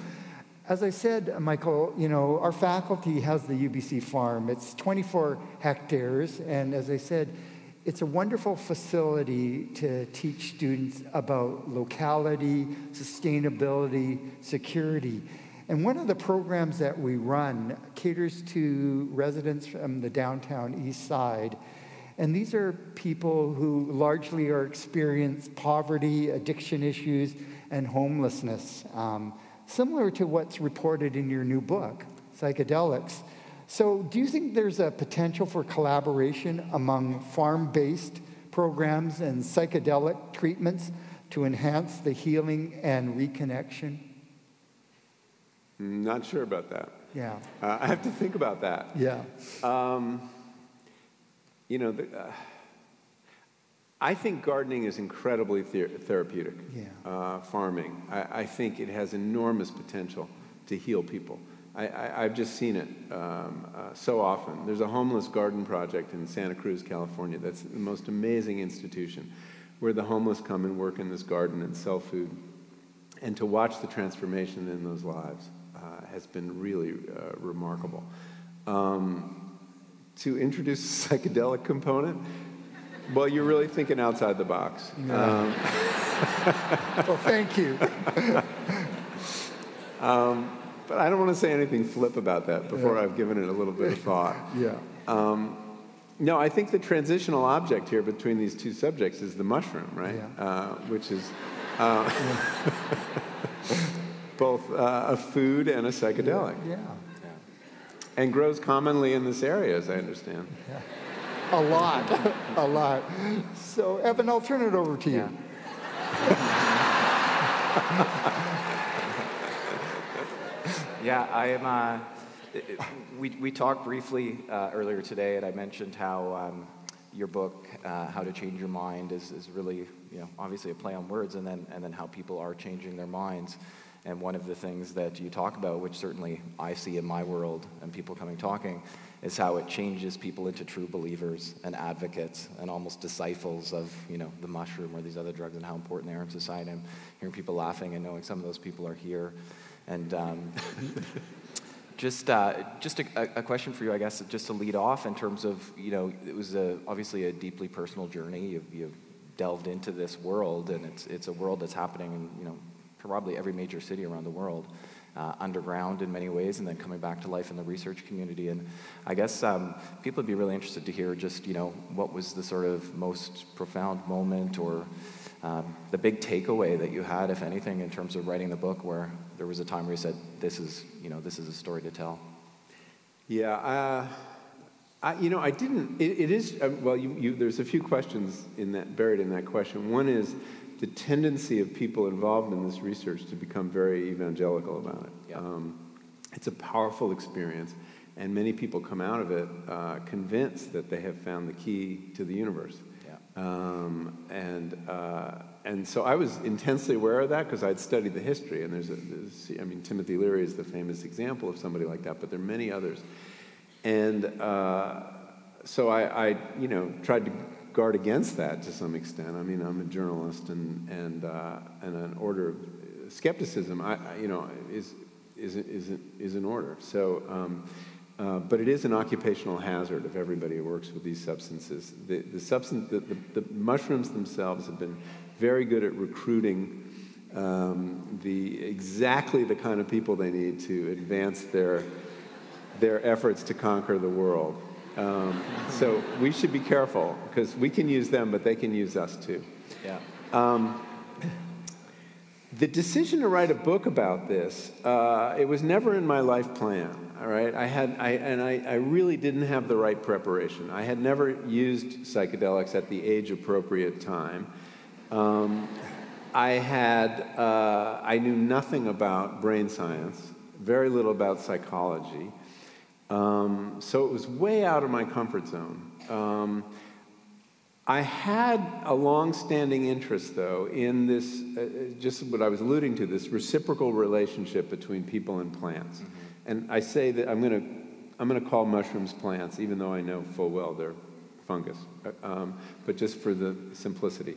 As I said, Michael, you know, our faculty has the UBC farm. It's 24 hectares, and as I said, it's a wonderful facility to teach students about locality, sustainability, security. And one of the programs that we run caters to residents from the downtown east side. And these are people who largely are experience poverty, addiction issues, and homelessness, um, similar to what's reported in your new book, Psychedelics. So, do you think there's a potential for collaboration among farm based programs and psychedelic treatments to enhance the healing and reconnection? Not sure about that. Yeah. Uh, I have to think about that. Yeah. Um, you know, the, uh, I think gardening is incredibly ther- therapeutic. Yeah. Uh, farming, I, I, think it has enormous potential to heal people. I, have just seen it um, uh, so often. There's a homeless garden project in Santa Cruz, California. That's the most amazing institution, where the homeless come and work in this garden and sell food, and to watch the transformation in those lives uh, has been really uh, remarkable. Um, to introduce a psychedelic component well, you're really thinking outside the box. Yeah. Um, well, thank you. but I don't want to say anything flip about that before yeah. I've given it a little bit of thought. yeah. Um, no, I think the transitional object here between these two subjects is the mushroom, right? Yeah. Uh, which is uh, both uh, a food and a psychedelic. Yeah. yeah. And grows commonly in this area, as I understand. Yeah. A lot, a lot. So, Evan, I'll turn it over to you. Yeah, I am. Uh, we, we talked briefly uh, earlier today, and I mentioned how um, your book, uh, How to Change Your Mind, is, is really, you know, obviously a play on words, and then, and then how people are changing their minds. And one of the things that you talk about, which certainly I see in my world and people coming talking, is how it changes people into true believers and advocates and almost disciples of you know the mushroom or these other drugs and how important they are in society. I'm hearing people laughing and knowing some of those people are here, and. Um, just, uh, just a, a, question for you, I guess, just to lead off in terms of, you know, it was a, obviously a deeply personal journey. You've, you've delved into this world, and it's, it's a world that's happening in, you know, probably every major city around the world uh, underground in many ways, and then coming back to life in the research community. And I guess um, people would be really interested to hear just, you know, what was the sort of most profound moment or um, the big takeaway that you had, if anything, in terms of writing the book, where there was a time where you said, "This is, you know, this is a story to tell." Yeah, uh, I, you know, I didn't. it, it is uh, well. You, you, there's a few questions in that buried in that question. One is the tendency of people involved in this research to become very evangelical about it. Yeah. Um, it's a powerful experience, and many people come out of it uh, convinced that they have found the key to the universe. Yeah. Um, and uh, and so I was intensely aware of that because I'd studied the history, and there's, a, there's, I mean, Timothy Leary is the famous example of somebody like that, but there are many others. And uh, so I, I, you know, tried to guard against that to some extent. I mean, I'm a journalist, and and uh, and an order of skepticism, I, I, you know, is is is is in order. So. Um, uh, but it is an occupational hazard of everybody who works with these substances. The, the, substance, the, the, the mushrooms themselves have been very good at recruiting um, the exactly the kind of people they need to advance their their efforts to conquer the world. Um, so we should be careful because we can use them, but they can use us too. Yeah. Um, the decision to write a book about this, uh, it was never in my life plan. All right, I had, I, and I, I really didn't have the right preparation. I had never used psychedelics at the age-appropriate time. Um, I had, uh, I knew nothing about brain science, very little about psychology. Um, so it was way out of my comfort zone. Um, I had a long-standing interest, though, in this, uh, uh, just what I was alluding to, this reciprocal relationship between people and plants. Mm-hmm. And I say that I'm going to, I'm going to call mushrooms plants, even though I know full well they're fungus, uh, um, but just for the simplicity.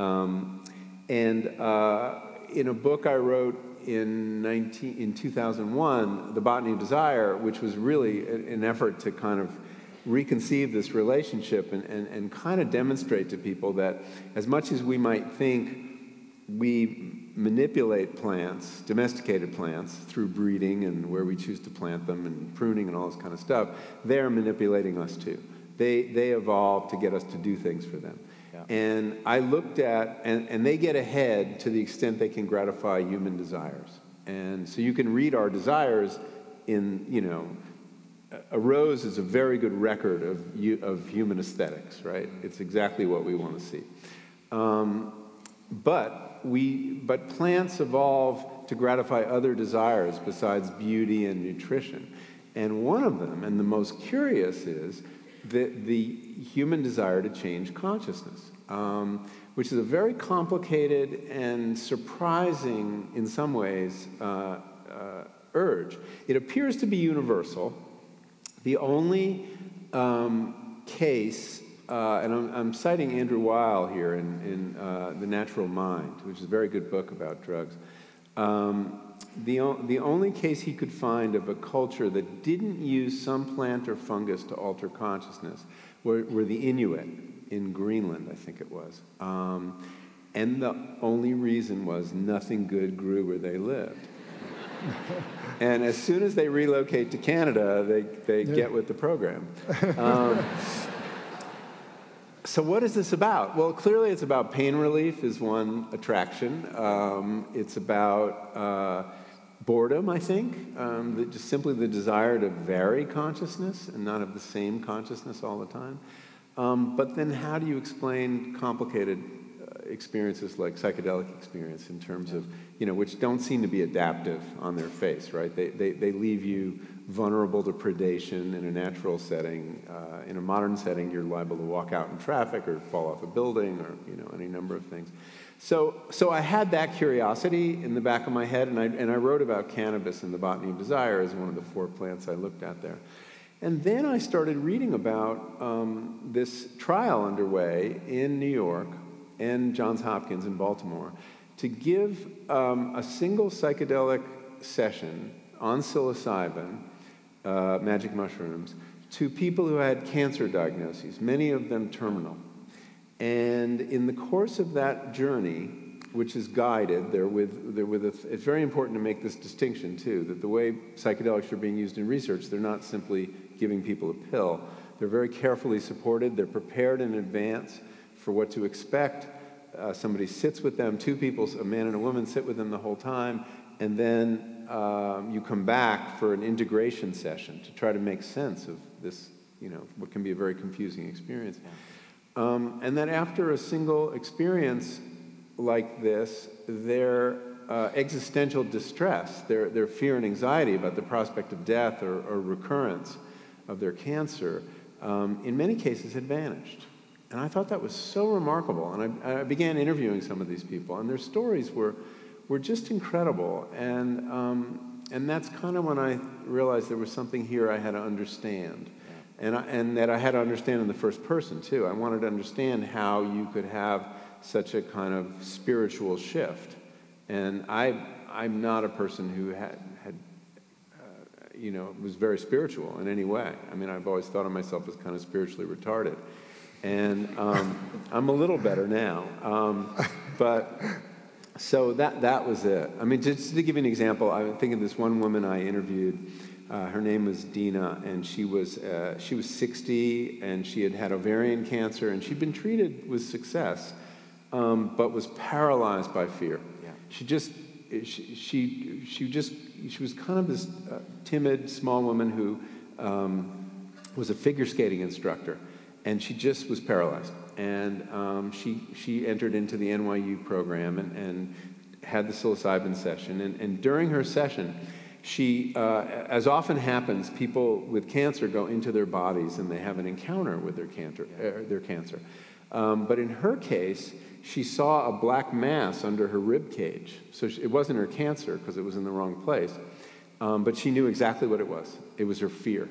Um, and uh, in a book I wrote in, 19, in 2001 the Botany of Desire, which was really an effort to kind of reconceive this relationship and, and, and kind of demonstrate to people that as much as we might think we manipulate plants, domesticated plants, through breeding and where we choose to plant them and pruning and all this kind of stuff, they're manipulating us too. They, they evolved to get us to do things for them. And I looked at, and, and they get ahead to the extent they can gratify human desires. And so you can read our desires in, you know, a rose is a very good record of, of human aesthetics, right? It's exactly what we want to see. Um, but, we, but plants evolve to gratify other desires besides beauty and nutrition. And one of them, and the most curious, is the, the human desire to change consciousness, um, which is a very complicated and surprising, in some ways, uh, uh, urge. It appears to be universal. The only um, case, uh, and I'm, I'm, citing Andrew Weil here in, in uh, The Natural Mind, which is a very good book about drugs. Um, the, the only case he could find of a culture that didn't use some plant or fungus to alter consciousness were, were the Inuit in Greenland, I think it was. Um, and the only reason was nothing good grew where they lived. and as soon as they relocate to Canada, they, they yeah. get with the program. Um, so what is this about? Well, clearly it's about pain relief is one attraction. Um, it's about uh, boredom, I think, um, the, just simply the desire to vary consciousness and not have the same consciousness all the time. Um, but then how do you explain complicated uh, experiences like psychedelic experience in terms of, you know, which don't seem to be adaptive on their face, right? They, they, they leave you vulnerable to predation in a natural setting. Uh, in a modern setting, you're liable to walk out in traffic or fall off a building or, you know, any number of things. So, so I had that curiosity in the back of my head, and I, and I wrote about cannabis in the Botany of Desire as one of the four plants I looked at there. And then I started reading about um, this trial underway in New York and Johns Hopkins in Baltimore to give um, a single psychedelic session on psilocybin, uh, magic mushrooms, to people who had cancer diagnoses, many of them terminal. And in the course of that journey, which is guided, they're with, they're with it's very important to make this distinction too, that the way psychedelics are being used in research, they're not simply giving people a pill. They're very carefully supported, they're prepared in advance for what to expect. Uh, somebody sits with them, two people, a man and a woman, sit with them the whole time, and then um, you come back for an integration session to try to make sense of this, you know, what can be a very confusing experience. Um, and that after a single experience like this, their uh, existential distress, their, their fear and anxiety about the prospect of death or, or recurrence of their cancer, um, in many cases had vanished. And I thought that was so remarkable. And I, I, began interviewing some of these people, and their stories were, were just incredible. And, um, and that's kind of when I realized there was something here I had to understand and, I, and that I had to understand in the first person too. I wanted to understand how you could have such a kind of spiritual shift. And I, I'm not a person who had, had uh, you know, was very spiritual in any way. I mean, I've always thought of myself as kind of spiritually retarded. And um, I'm a little better now. Um, but so that, that was it. I mean, just to give you an example, I think of this one woman I interviewed uh, her name was Dina, and she was, uh, she was 60, and she had had ovarian cancer, and she'd been treated with success, um, but was paralyzed by fear. Yeah. She just, she, she, she just, she was kind of this uh, timid, small woman who um, was a figure skating instructor, and she just was paralyzed. And um, she, she entered into the NYU program and, and had the psilocybin session. And, and during her session, she, uh, as often happens, people with cancer go into their bodies and they have an encounter with their cancer. Uh, their cancer. Um, but in her case, she saw a black mass under her rib cage. So she, it wasn't her cancer because it was in the wrong place. Um, but she knew exactly what it was. It was her fear.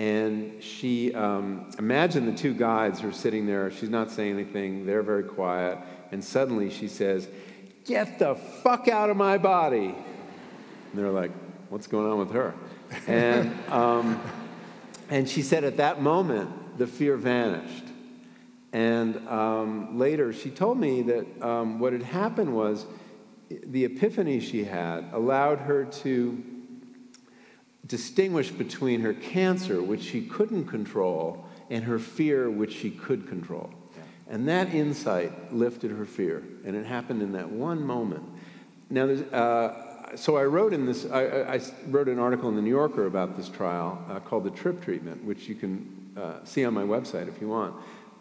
And she um, imagined the two guides are sitting there. She's not saying anything. They're very quiet. And suddenly she says, Get the fuck out of my body. And they're like, What's going on with her? And, um, and she said at that moment, the fear vanished. And um, later, she told me that um, what had happened was the epiphany she had allowed her to distinguish between her cancer, which she couldn't control, and her fear, which she could control. And that insight lifted her fear, and it happened in that one moment. Now, uh, so I wrote in this, I, I, wrote an article in the New Yorker about this trial uh, called the TRIP treatment, which you can uh, see on my website if you want.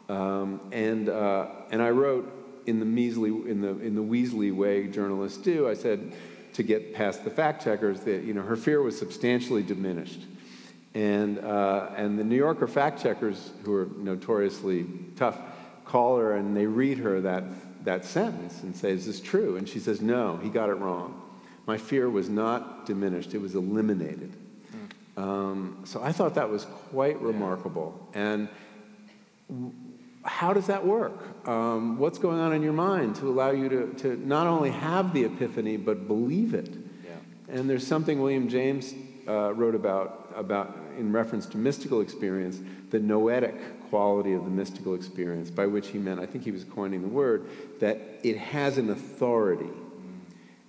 Um, and, uh, and I wrote in the measly, in the, in the Weasley way journalists do, I said, to get past the fact checkers, that you know, her fear was substantially diminished. And, uh, and the New Yorker fact checkers, who are notoriously tough, call her and they read her that, that sentence and say, Is this true? And she says, No, he got it wrong. My fear was not diminished, it was eliminated. Mm. Um, so I thought that was quite remarkable. And how does that work? Um, what's going on in your mind to allow you to, to not only have the epiphany, but believe it? Yeah. And there's something William James uh, wrote about, about in reference to mystical experience, the noetic quality of the mystical experience, by which he meant, I think he was coining the word, that it has an authority. Mm.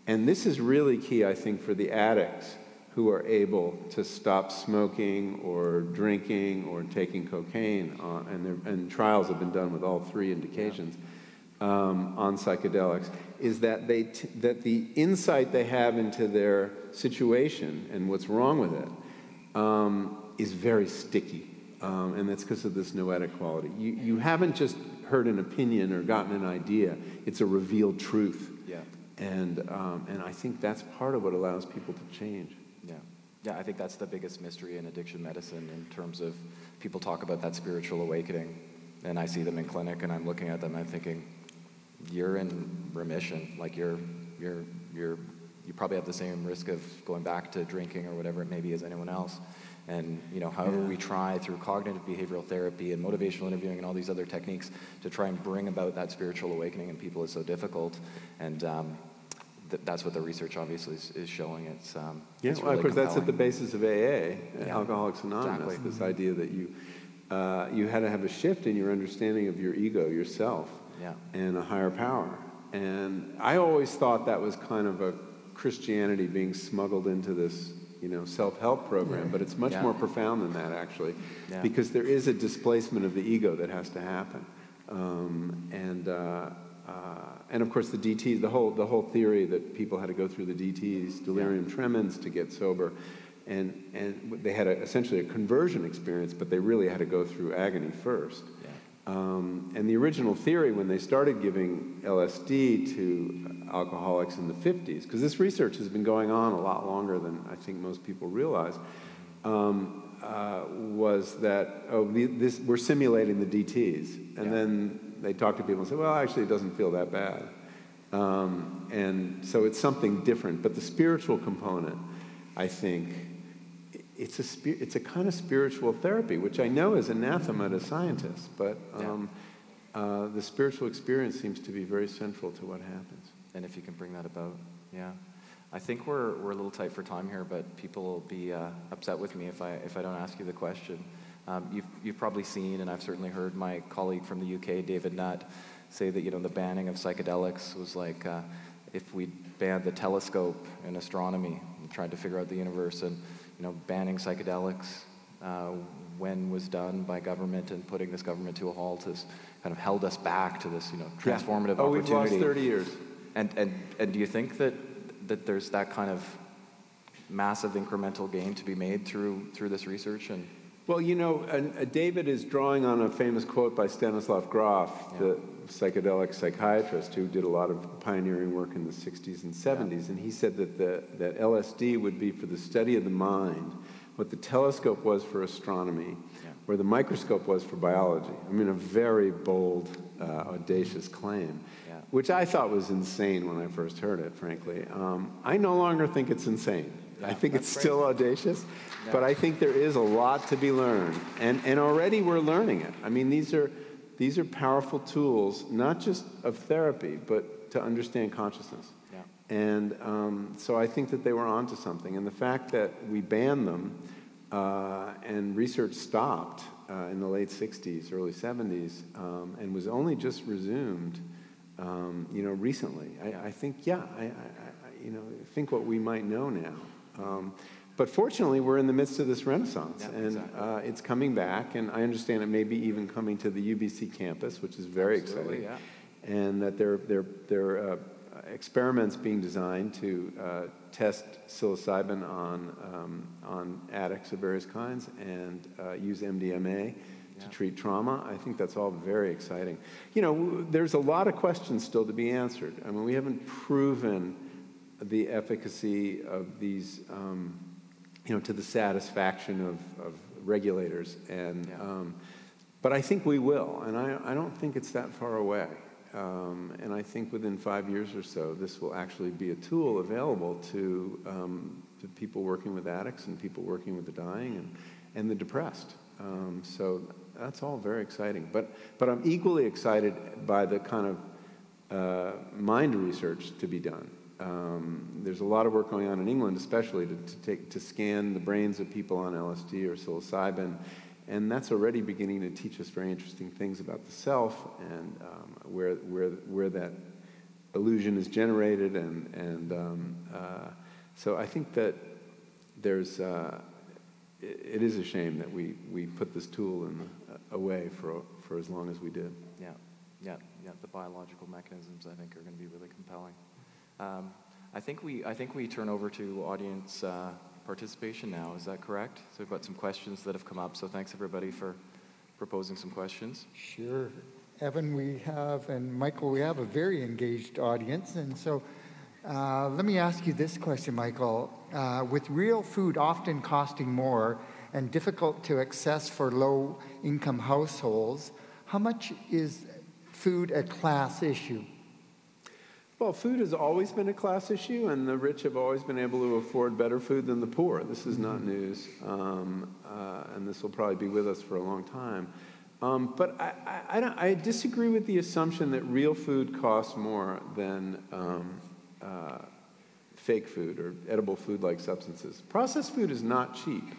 And this is really key, I think, for the addicts who are able to stop smoking or drinking or taking cocaine, uh, and, there, and, trials have been done with all three indications um, on psychedelics, is that, they t- that the insight they have into their situation and what's wrong with it um, is very sticky. Um, and that's because of this noetic quality. You, you haven't just heard an opinion or gotten an idea, it's a revealed truth. Yeah. And, um, and I think that's part of what allows people to change. Yeah. I think that's the biggest mystery in addiction medicine in terms of people talk about that spiritual awakening. And I see them in clinic and I'm looking at them and I'm thinking, you're in remission. Like you're, you're, you're, you probably have the same risk of going back to drinking or whatever it may be as anyone else. And you know, however yeah. we try through cognitive behavioral therapy and motivational interviewing and all these other techniques to try and bring about that spiritual awakening in people is so difficult. And um, th- that's what the research obviously is, is showing. It's um, yeah, it's well, really of course compelling. that's at the basis of AA, Yeah. Alcoholics Anonymous. Exactly. This Mhm. idea that you uh, you had to have a shift in your understanding of your ego, yourself, Yeah. and a higher power. And I always thought that was kind of a Christianity being smuggled into this, you know, self-help program. But it's much Yeah. more profound than that, actually, Yeah. because there is a displacement of the ego that has to happen. Um, and uh, uh, and of course the DTs, the whole the whole theory that people had to go through the DTs, delirium tremens, to get sober, and and they had a, essentially a conversion experience, but they really had to go through agony first. Um, and the original theory, when they started giving LSD to alcoholics in the 50s, because this research has been going on a lot longer than I think most people realize, um, uh, was that oh, the, this, we're simulating the DTs, and then they talk to people and say, well, actually, it doesn't feel that bad. Um, and so it's something different. But the spiritual component, I think, it's a, spi- it's a kind of spiritual therapy, which I know is anathema to scientists, but um, uh, the spiritual experience seems to be very central to what happens. And if you can bring that about, yeah. I think we're, we're a little tight for time here, but people will be uh, upset with me if I, if I don't ask you the question. Um, you've, you've probably seen, and I've certainly heard my colleague from the UK, David Nutt, say that you know the banning of psychedelics was like uh, if we banned the telescope in astronomy and tried to figure out the universe, and you know banning psychedelics uh, when was done by government and putting this government to a halt has kind of held us back to this you know Yeah. transformative Oh, we've opportunity. lost 30 years. And, and, and do you think that, that there's that kind of massive incremental gain to be made through, through this research? And Well, you know, and, uh, David is drawing on a famous quote by Stanislav Grof, the psychedelic psychiatrist who did a lot of pioneering work in the 60s and 70s. And he said that, the, that LSD would be for the study of the mind what the telescope was for astronomy, or the microscope was for biology. I mean, a very bold, uh, audacious claim, which I thought was insane when I first heard it, frankly. Um, I no longer think it's insane. I think it's still audacious, but I think there is a lot to be learned, and and already we're learning it. I mean, these are these are powerful tools, not just of therapy, but to understand consciousness. Yeah. And um, so I think that they were onto something. And the fact that we banned them uh, and research stopped uh, in the late 60s, early 70s, um, and was only just resumed, um, you know, recently. I, I think, yeah, I, I, I, you know, think what we might know now. Um, but fortunately, we're in the midst of this renaissance, Yeah, and exactly. uh, it's coming back. And I understand it may be even coming to the UBC campus, which is very Absolutely, exciting. And that there, there, there are uh, experiments being designed to uh, test psilocybin on, um, on addicts of various kinds and uh, use MDMA to treat trauma. I think that's all very exciting. You know, there's a lot of questions still to be answered. I mean, we haven't proven the efficacy of these, um, you know, to the satisfaction of, of regulators. And, um, but I think we will, and I, I don't think it's that far away. Um, and I think within five years or so, this will actually be a tool available to, um, to people working with addicts and people working with the dying and, and the depressed. Um, so that's all very exciting. But, but I'm equally excited by the kind of uh, mind research to be done. Um, there's a lot of work going on in England, especially to, to, take, to scan the brains of people on LSD or psilocybin, and that's already beginning to teach us very interesting things about the self and um, where, where, where that illusion is generated. And, and um, uh, so I think that there's, uh, it, is a shame that we, we put this tool in the, away for, for as long as we did. Yeah, yeah, yeah. The biological mechanisms, I think, are going to be really compelling. Um, I think we, I think we turn over to audience uh, participation now. Is that correct? So we've got some questions that have come up. So thanks everybody for proposing some questions. Sure. Evan, we have, and Michael, we have a very engaged audience. And so uh, let me ask you this question, Michael. Uh, with real food often costing more and difficult to access for low income households, how much is food a class issue? Well, food has always been a class issue, and the rich have always been able to afford better food than the poor. This is not news, um, uh, and this will probably be with us for a long time. Um, but I, I, I, don't, I disagree with the assumption that real food costs more than um, uh, fake food or edible food-like substances. Processed food is not cheap,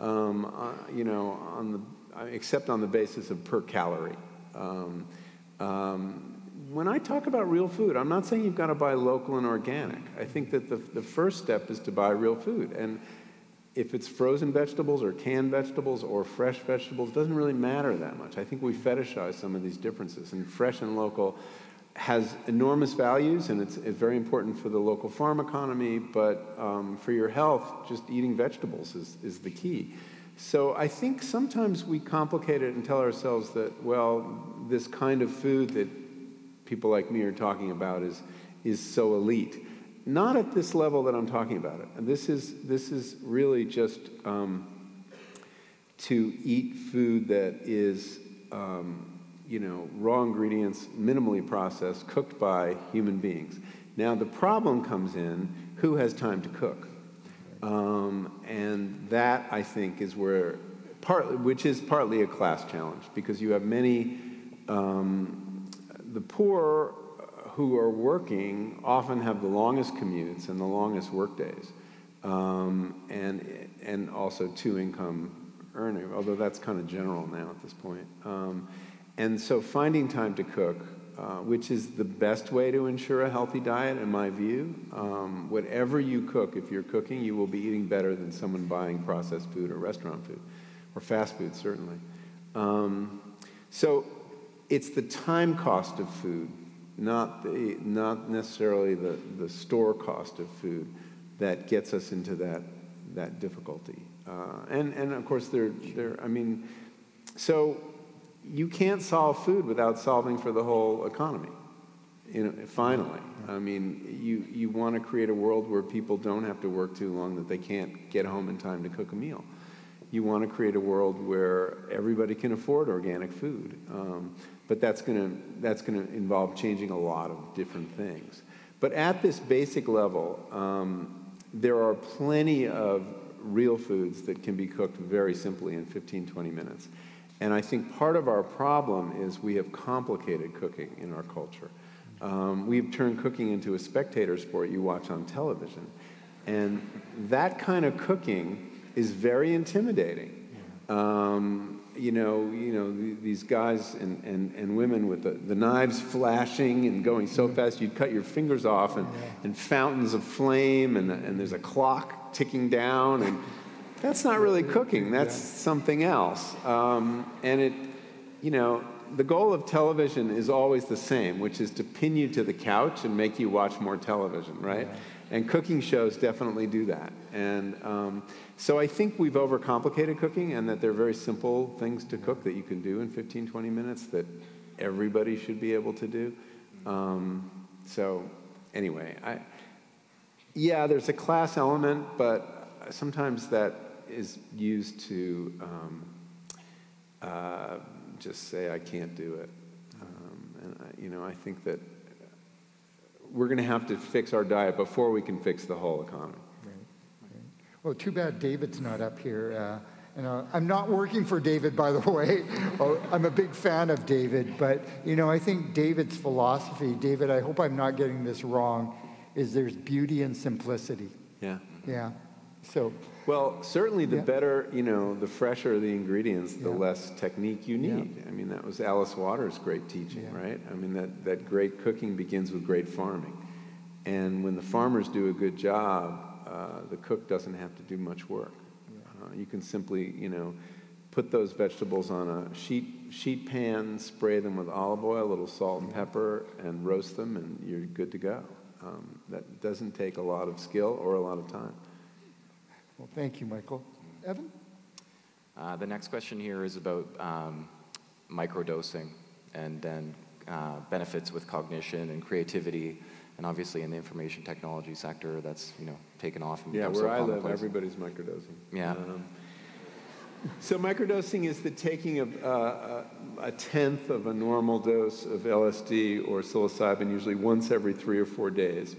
um, uh, you know, on the, except on the basis of per calorie. Um, um, when I talk about real food, I'm not saying you've got to buy local and organic. I think that the, the first step is to buy real food. And if it's frozen vegetables or canned vegetables or fresh vegetables, it doesn't really matter that much. I think we fetishize some of these differences. And fresh and local has enormous values, and it's, it's very important for the local farm economy, but um, for your health, just eating vegetables is, is the key. So I think sometimes we complicate it and tell ourselves that, well, this kind of food that people like me are talking about is, is so elite. Not at this level that I'm talking about it. And this is, this is really just um, to eat food that is, um, you know, raw ingredients, minimally processed, cooked by human beings. Now, the problem comes in who has time to cook? Um, and that, I think, is where, partly, which is partly a class challenge, because you have many, um, the poor who are working often have the longest commutes and the longest workdays, um, and, and also two income earning, although that's kind of general now at this point. Um, and so finding time to cook, uh, which is the best way to ensure a healthy diet, in my view. Um, whatever you cook, if you're cooking, you will be eating better than someone buying processed food or restaurant food, or fast food, certainly. Um, so it's the time cost of food, not, the, not necessarily the, the store cost of food, that gets us into that, that difficulty. Uh, and, and of course, there, there, I mean, so you can't solve food without solving for the whole economy. You know, finally, I mean, you, you want to create a world where people don't have to work too long, that they can't get home in time to cook a meal. You want to create a world where everybody can afford organic food. Um, but that's going to that's going to involve changing a lot of different things. But at this basic level, um, there are plenty of real foods that can be cooked very simply in 15, 20 minutes. And I think part of our problem is we have complicated cooking in our culture. Um, we've turned cooking into a spectator sport you watch on television. And that kind of cooking is very intimidating. Um, you know, you know these guys and, and, and women with the, the knives flashing and going so fast you'd cut your fingers off and, and fountains of flame and, and there's a clock ticking down and that's not really cooking. That's something else. Um, and it, you know, the goal of television is always the same, which is to pin you to the couch and make you watch more television, right? Yeah. And cooking shows definitely do that. And um, so I think we've overcomplicated cooking and that they're very simple things to cook that you can do in 15, 20 minutes that everybody should be able to do. Um, so anyway, I, yeah, there's a class element, but sometimes that is used to um, uh, just say, I can't do it. Um, and, I, you know, I think that we're going to have to fix our diet before we can fix the whole economy. Well, too bad David's not up here. Uh, and uh, I'm not working for David, by the way. oh, I'm a big fan of David, but you know, I think David's philosophy, David, I hope I'm not getting this wrong, is there's beauty in simplicity. Yeah. Yeah. So well, certainly the yeah. better, you know, the fresher the ingredients, the yeah. less technique you need. Yeah. I mean, that was Alice Waters' great teaching, right? I mean, that, that great cooking begins with great farming. And when the farmers do a good job, uh, the cook doesn't have to do much work. Uh, you can simply, you know, put those vegetables on a sheet, sheet pan, spray them with olive oil, a little salt and pepper, and roast them, and you're good to go. Um, that doesn't take a lot of skill or a lot of time. Well, thank you, Michael. Evan? Uh, the next question here is about um, microdosing and then uh, benefits with cognition and creativity, and obviously in the information technology sector, that's you know taken off. And yeah, where so I live, everybody's microdosing. Yeah. Um, so microdosing is the taking of uh, a tenth of a normal dose of LSD or psilocybin, usually once every three or four days.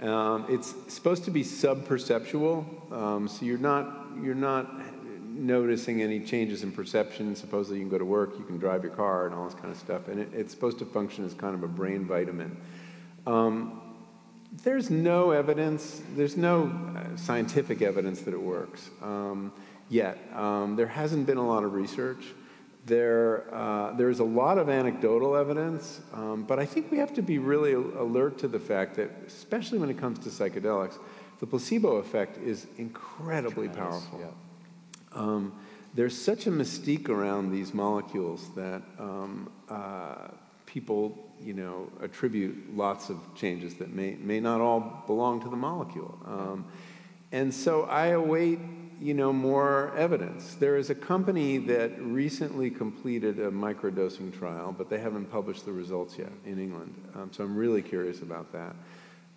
Um, it's supposed to be sub-perceptual, um, so you're not you're not noticing any changes in perception. Supposedly, you can go to work, you can drive your car, and all this kind of stuff. And it, it's supposed to function as kind of a brain vitamin. Um, there's no evidence. There's no uh, scientific evidence that it works um, yet. Um, there hasn't been a lot of research. There, uh, there's a lot of anecdotal evidence, um, but I think we have to be really alert to the fact that, especially when it comes to psychedelics, the placebo effect is incredibly Tremendous, powerful. Yeah. Um, there's such a mystique around these molecules that um, uh, people, you know, attribute lots of changes that may, may not all belong to the molecule. Um, and so I await you know, more evidence. There is a company that recently completed a microdosing trial, but they haven't published the results yet in England. Um, so I'm really curious about that.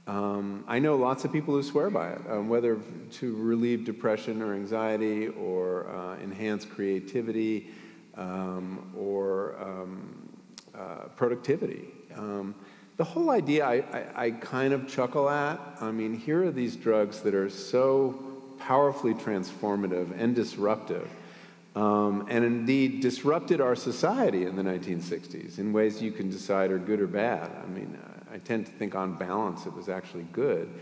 Um, I know lots of people who swear by it, um, whether to relieve depression or anxiety or uh, enhance creativity um, or um, uh, productivity. Um, the whole idea I, I, I kind of chuckle at. I mean, here are these drugs that are so powerfully transformative and disruptive. Um, and indeed disrupted our society in the 1960s in ways you can decide are good or bad. I mean, I tend to think on balance it was actually good.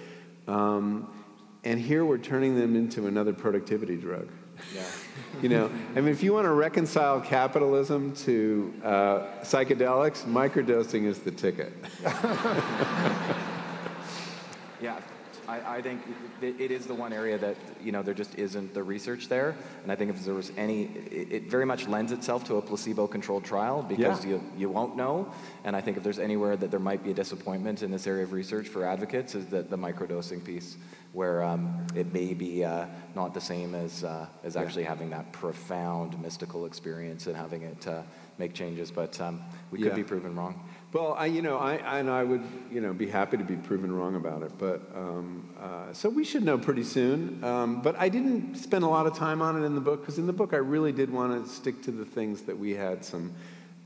Um, and here we're turning them into another productivity drug. Yeah. You know, I mean, if you want to reconcile capitalism to uh, psychedelics, microdosing is the ticket. yeah, I, I think it, it is the one area that, you know, there just isn't the research there. And I think if there was any, it, it very much lends itself to a placebo-controlled trial because yeah. you, you won't know. And I think if there's anywhere that there might be a disappointment in this area of research for advocates is that the microdosing piece where um, it may be uh, not the same as, uh, as actually yeah. having that profound mystical experience and having it uh, make changes. But um, we could yeah. be proven wrong. Well, I, you know, I, and I would, you know, be happy to be proven wrong about it. But um, uh, so we should know pretty soon. Um, but I didn't spend a lot of time on it in the book because in the book I really did want to stick to the things that we had some,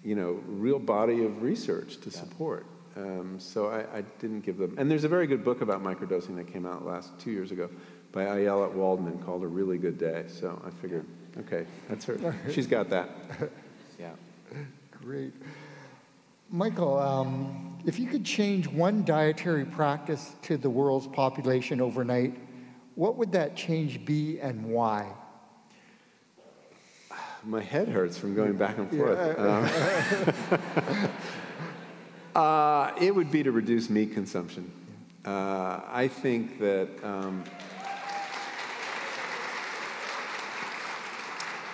you know, real body of research to yeah. support. Um, so I, I, didn't give them. And there's a very good book about microdosing that came out last two years ago by Ayelet Waldman called A Really Good Day. So I figured, okay, that's her. She's got that. Yeah. Great. Michael, um, if you could change one dietary practice to the world's population overnight, what would that change be and why? My head hurts from going back and forth. Um, uh, it would be to reduce meat consumption. Uh, I think that um,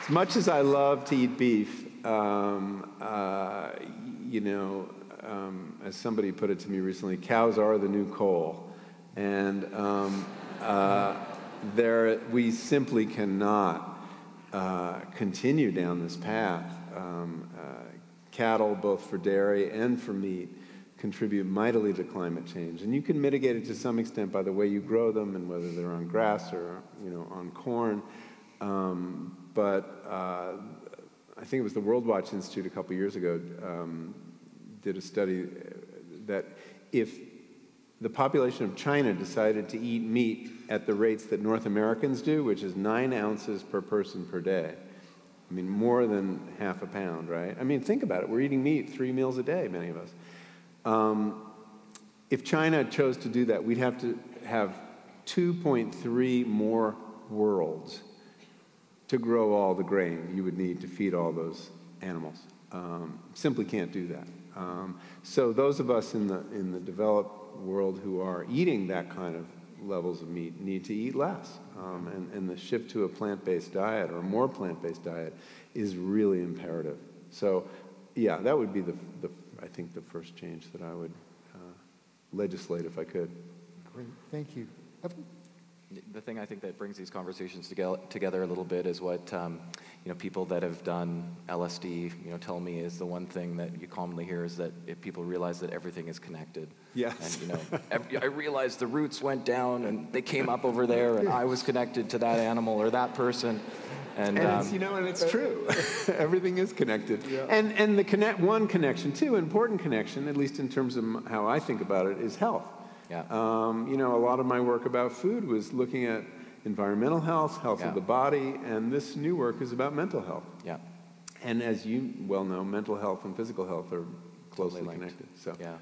as much as I love to eat beef, um, uh, you know, um, as somebody put it to me recently, cows are the new coal. And um, uh, there, we simply cannot uh, continue down this path. Um, uh, cattle, both for dairy and for meat, contribute mightily to climate change. And you can mitigate it to some extent by the way you grow them and whether they're on grass or you know, on corn. Um, but uh, I think it was the World Watch Institute a couple years ago um, did a study that if the population of China decided to eat meat at the rates that North Americans do, which is nine ounces per person per day, I mean, more than half a pound, right? I mean, think about it. We're eating meat three meals a day, many of us. Um, if China chose to do that, we'd have to have 2.3 more worlds to grow all the grain you would need to feed all those animals. Um, simply can't do that. Um, so those of us in the, in the developed world who are eating that kind of levels of meat need to eat less. Um, and, and the shift to a plant-based diet or a more plant-based diet is really imperative. So yeah, that would be the, the I think the first change that I would uh, legislate if I could. Great, thank you. The thing I think that brings these conversations together a little bit is what um, you know people that have done LSD you know tell me is the one thing that you commonly hear is that if people realize that everything is connected. Yes. And you know, every, I realized the roots went down and they came up over there, and I was connected to that animal or that person. And, and um, you know, and it's true. Everything is connected. Yeah. And and the connect one connection too, important connection, at least in terms of how I think about it, is health. Yeah. Um, you know, a lot of my work about food was looking at environmental health, health yeah. of the body, and this new work is about mental health. Yeah. And as you well know, mental health and physical health are closely totally connected. So yeah,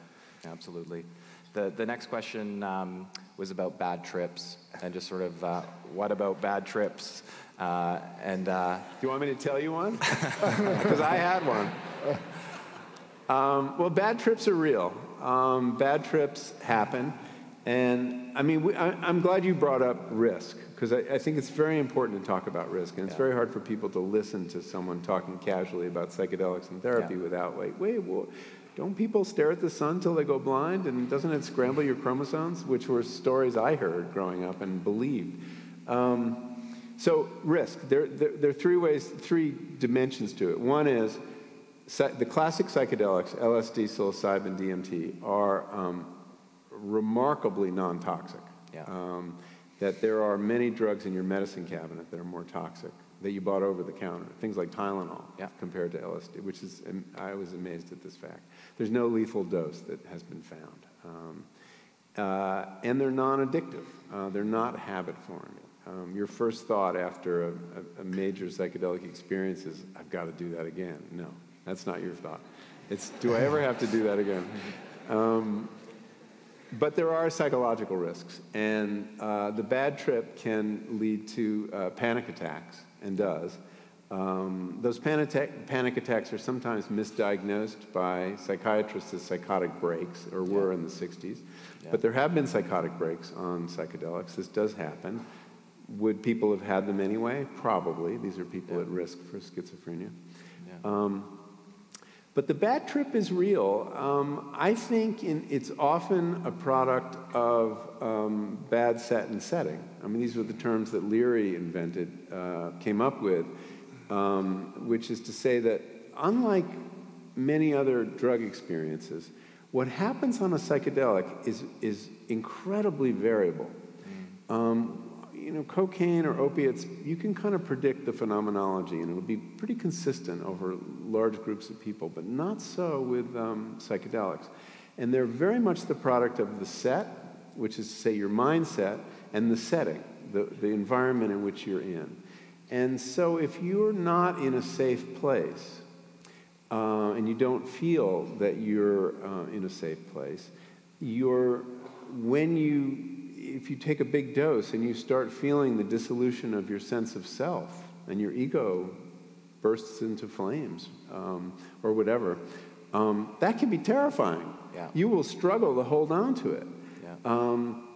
absolutely. The the next question um, was about bad trips and just sort of uh, what about bad trips? Uh, and uh, do you want me to tell you one? Because I had one. Um, well, bad trips are real. Um, bad trips happen. And I mean, we, I, am glad you brought up risk because I, I, think it's very important to talk about risk. And it's yeah. very hard for people to listen to someone talking casually about psychedelics and therapy yeah. without, like, wait, well, don't people stare at the sun till they go blind? And doesn't it scramble your chromosomes? Which were stories I heard growing up and believed. Um, so, risk. There, there, there are three ways, three dimensions to it. One is the classic psychedelics, LSD, psilocybin, DMT, are um, remarkably non toxic. Yeah. Um, that there are many drugs in your medicine cabinet that are more toxic that you bought over the counter, things like Tylenol yeah. compared to LSD, which is, I was amazed at this fact. There's no lethal dose that has been found. Um, uh, and they're non addictive, uh, they're not habit forming. Um, your first thought after a, a, a major psychedelic experience is, I've got to do that again. No, that's not your thought. It's, do I ever have to do that again? Um, but there are psychological risks, and uh, the bad trip can lead to uh, panic attacks, and does. Um, those panic, panic, attacks are sometimes misdiagnosed by psychiatrists as psychotic breaks, or were yeah. in the 60s. Yeah. But there have been psychotic breaks on psychedelics. This does happen. Would people have had them anyway? Probably. These are people yeah. at risk for schizophrenia. Um, but the bad trip is real. Um, I think in, it's often a product of um, bad set and setting. I mean, these were the terms that Leary invented, uh, came up with, um, which is to say that unlike many other drug experiences, what happens on a psychedelic is, is incredibly variable. Mm. You know, cocaine or opiates, you can kind of predict the phenomenology and it'll be pretty consistent over large groups of people, but not so with um, psychedelics. And they're very much the product of the set, which is to say your mindset, and the setting, the, the environment in which you're in. And so if you're not in a safe place, uh, and you don't feel that you're uh, in a safe place, you're, when you, if you take a big dose and you start feeling the dissolution of your sense of self and your ego bursts into flames um, or whatever, um, that can be terrifying. Yeah. You will struggle to hold on to it. Yeah. Um,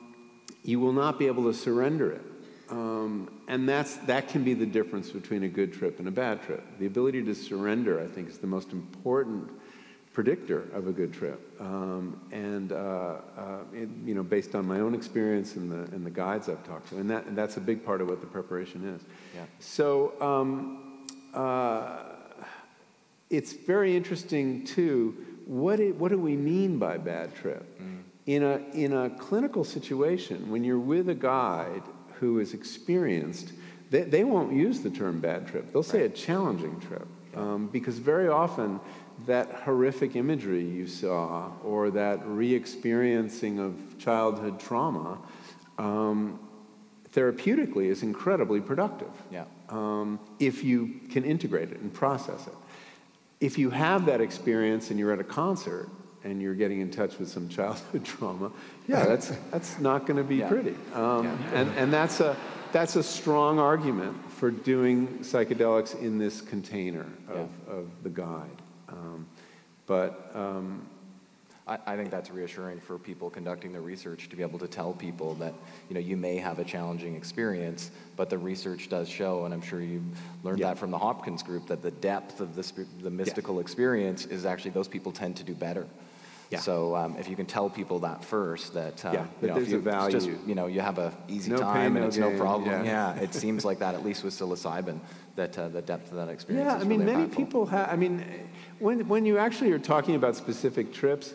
you will not be able to surrender it. Um, and that's, that can be the difference between a good trip and a bad trip. The ability to surrender, I think, is the most important predictor of a good trip. Um, and, uh, uh, it, you know, based on my own experience and the, and the guides I've talked to. And, that, and that's a big part of what the preparation is. Yeah. So um, uh, it's very interesting, too, what, it, what do we mean by bad trip? Mm. In, a, in a clinical situation, when you're with a guide who is experienced, they, they won't use the term bad trip. They'll say a challenging trip. Um, because very often that horrific imagery you saw or that re experiencing of childhood trauma um, therapeutically is incredibly productive Yeah. um, if you can integrate it and process it. If you have that experience and you're at a concert and you're getting in touch with some childhood trauma, yeah, that's, that's not going to be Yeah. pretty. Um, Yeah. and, and that's, a, that's a strong argument for doing psychedelics in this container of, of the guide. Um, but um, I, I think that's reassuring for people conducting the research to be able to tell people that you know you may have a challenging experience, but the research does show, and I'm sure you learned Yeah. that from the Hopkins group, that the depth of the, the mystical experience is actually those people tend to do better. Yeah. So um, if you can tell people that first, that uh, Yeah, you know, there's if you a value. just you know you have a easy No time pain, and no it's no problem. yeah. Yeah, it seems like that at least with psilocybin, that uh, the depth of that experience. Yeah, is I mean, really many impactful. people have. I mean, when when you actually are talking about specific trips,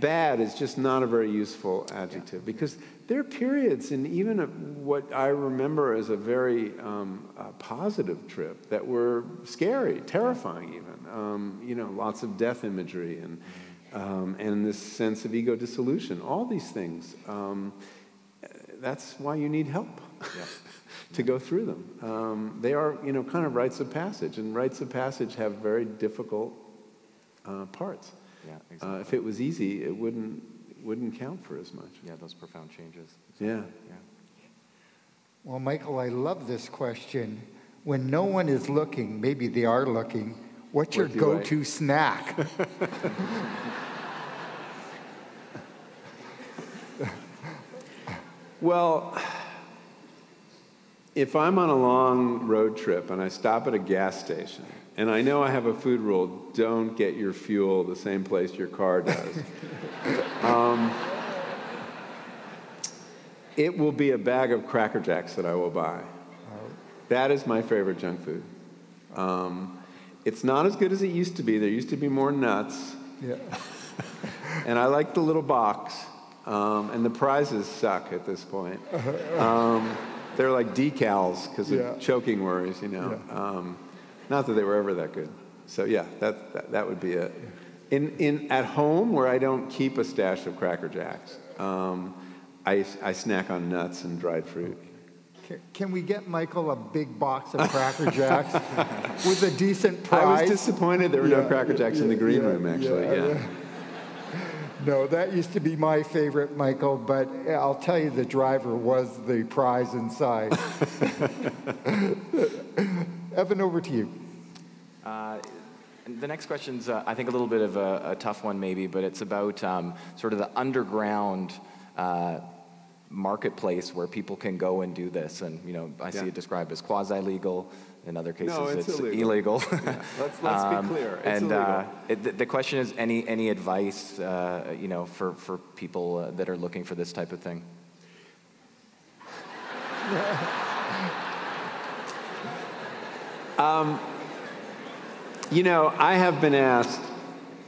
bad is just not a very useful adjective because there are periods, and even a, what I remember as a very um, uh, positive trip that were scary, terrifying, even. Um, you know, lots of death imagery and um, and this sense of ego dissolution. All these things. Um, that's why you need help. to go through them. Um, they are, you know, kind of rites of passage, and rites of passage have very difficult uh, parts. Yeah, Uh, exactly. if it was easy, it wouldn't wouldn't count for as much. yeah, those profound changes. Yeah. Yeah. Well, Michael, I love this question. When no one is looking, maybe they are looking, what's your What do I- go to snack? Well, if I'm on a long road trip and I stop at a gas station and I know I have a food rule, don't get your fuel the same place your car does. um, it will be a bag of Cracker Jacks that I will buy. That is my favorite junk food. Um, it's not as good as it used to be. There used to be more nuts. yeah. and I like the little box. Um, and the prizes suck at this point. Um, they're like decals because of Yeah. choking worries, you know. Um, not that they were ever that good. So yeah, that that, that would be it. In in at home where I don't keep a stash of Cracker Jacks, um, I I snack on nuts and dried fruit. Can, can we get Michael a big box of Cracker Jacks with a decent prize? I was disappointed there were no Yeah, Cracker Jacks in the yeah, green yeah, room. Actually, yeah, yeah. yeah. No, that used to be my favorite, Michael, but I'll tell you the driver was the prize inside. Evan, over to you. Uh, the next question's, uh, I think, a little bit of a, a tough one, maybe, but it's about um, sort of the underground uh, marketplace where people can go and do this. And, you know, I see it described as quasi-legal. In other cases, No, it's illegal. illegal. Yeah, let's- let's be clear. It's and illegal. Uh, it, the, the question is, any any advice, uh, you know, for for people uh, that are looking for this type of thing? Um, you know, I have been asked.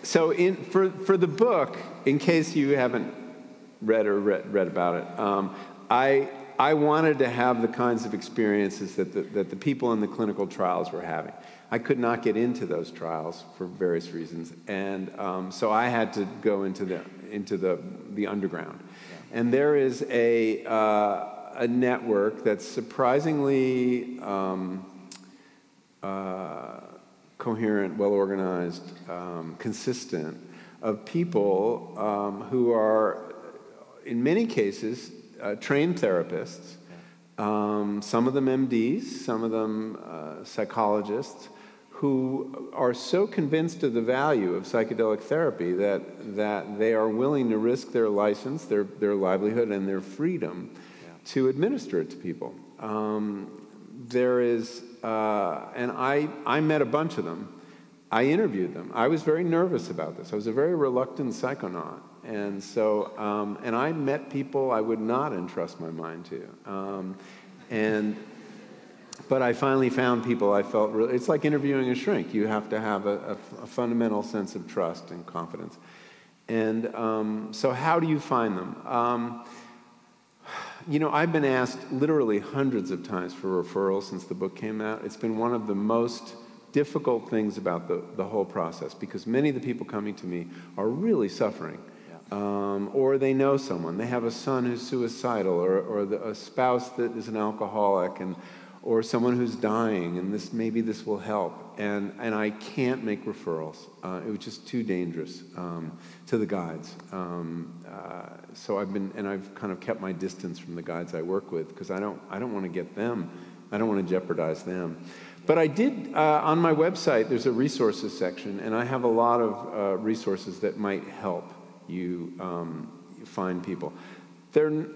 So, in, for, for the book, in case you haven't read or read, read about it, um, I, I wanted to have the kinds of experiences that the, that the people in the clinical trials were having. I could not get into those trials for various reasons, and um, so I had to go into the, into the, the underground. And there is a, uh, a network that's surprisingly um, uh, coherent, well organized, um, consistent of people um, who are, in many cases, uh, trained therapists, um, some of them MDs, some of them uh, psychologists, who are so convinced of the value of psychedelic therapy that, that they are willing to risk their license, their, their livelihood, and their freedom yeah. to administer it to people. Um, there is, uh, and I, I met a bunch of them. I interviewed them. I was very nervous about this. I was a very reluctant psychonaut. And so, um, and I met people I would not entrust my mind to. Um, and, but I finally found people I felt really, it's like interviewing a shrink. You have to have a, a, a fundamental sense of trust and confidence. And um, so, how do you find them? Um, you know, I've been asked literally hundreds of times for referrals since the book came out. It's been one of the most difficult things about the, the whole process because many of the people coming to me are really suffering. Um, or they know someone. They have a son who's suicidal, or, or the, a spouse that is an alcoholic, and, or someone who's dying, and this, maybe this will help. And, and I can't make referrals. Uh, it was just too dangerous um, to the guides. Um, uh, so I've been, and I've kind of kept my distance from the guides I work with because I don't, I don't want to get them, I don't want to jeopardize them. But I did, uh, on my website, there's a resources section, and I have a lot of uh, resources that might help you, um, find people. They're,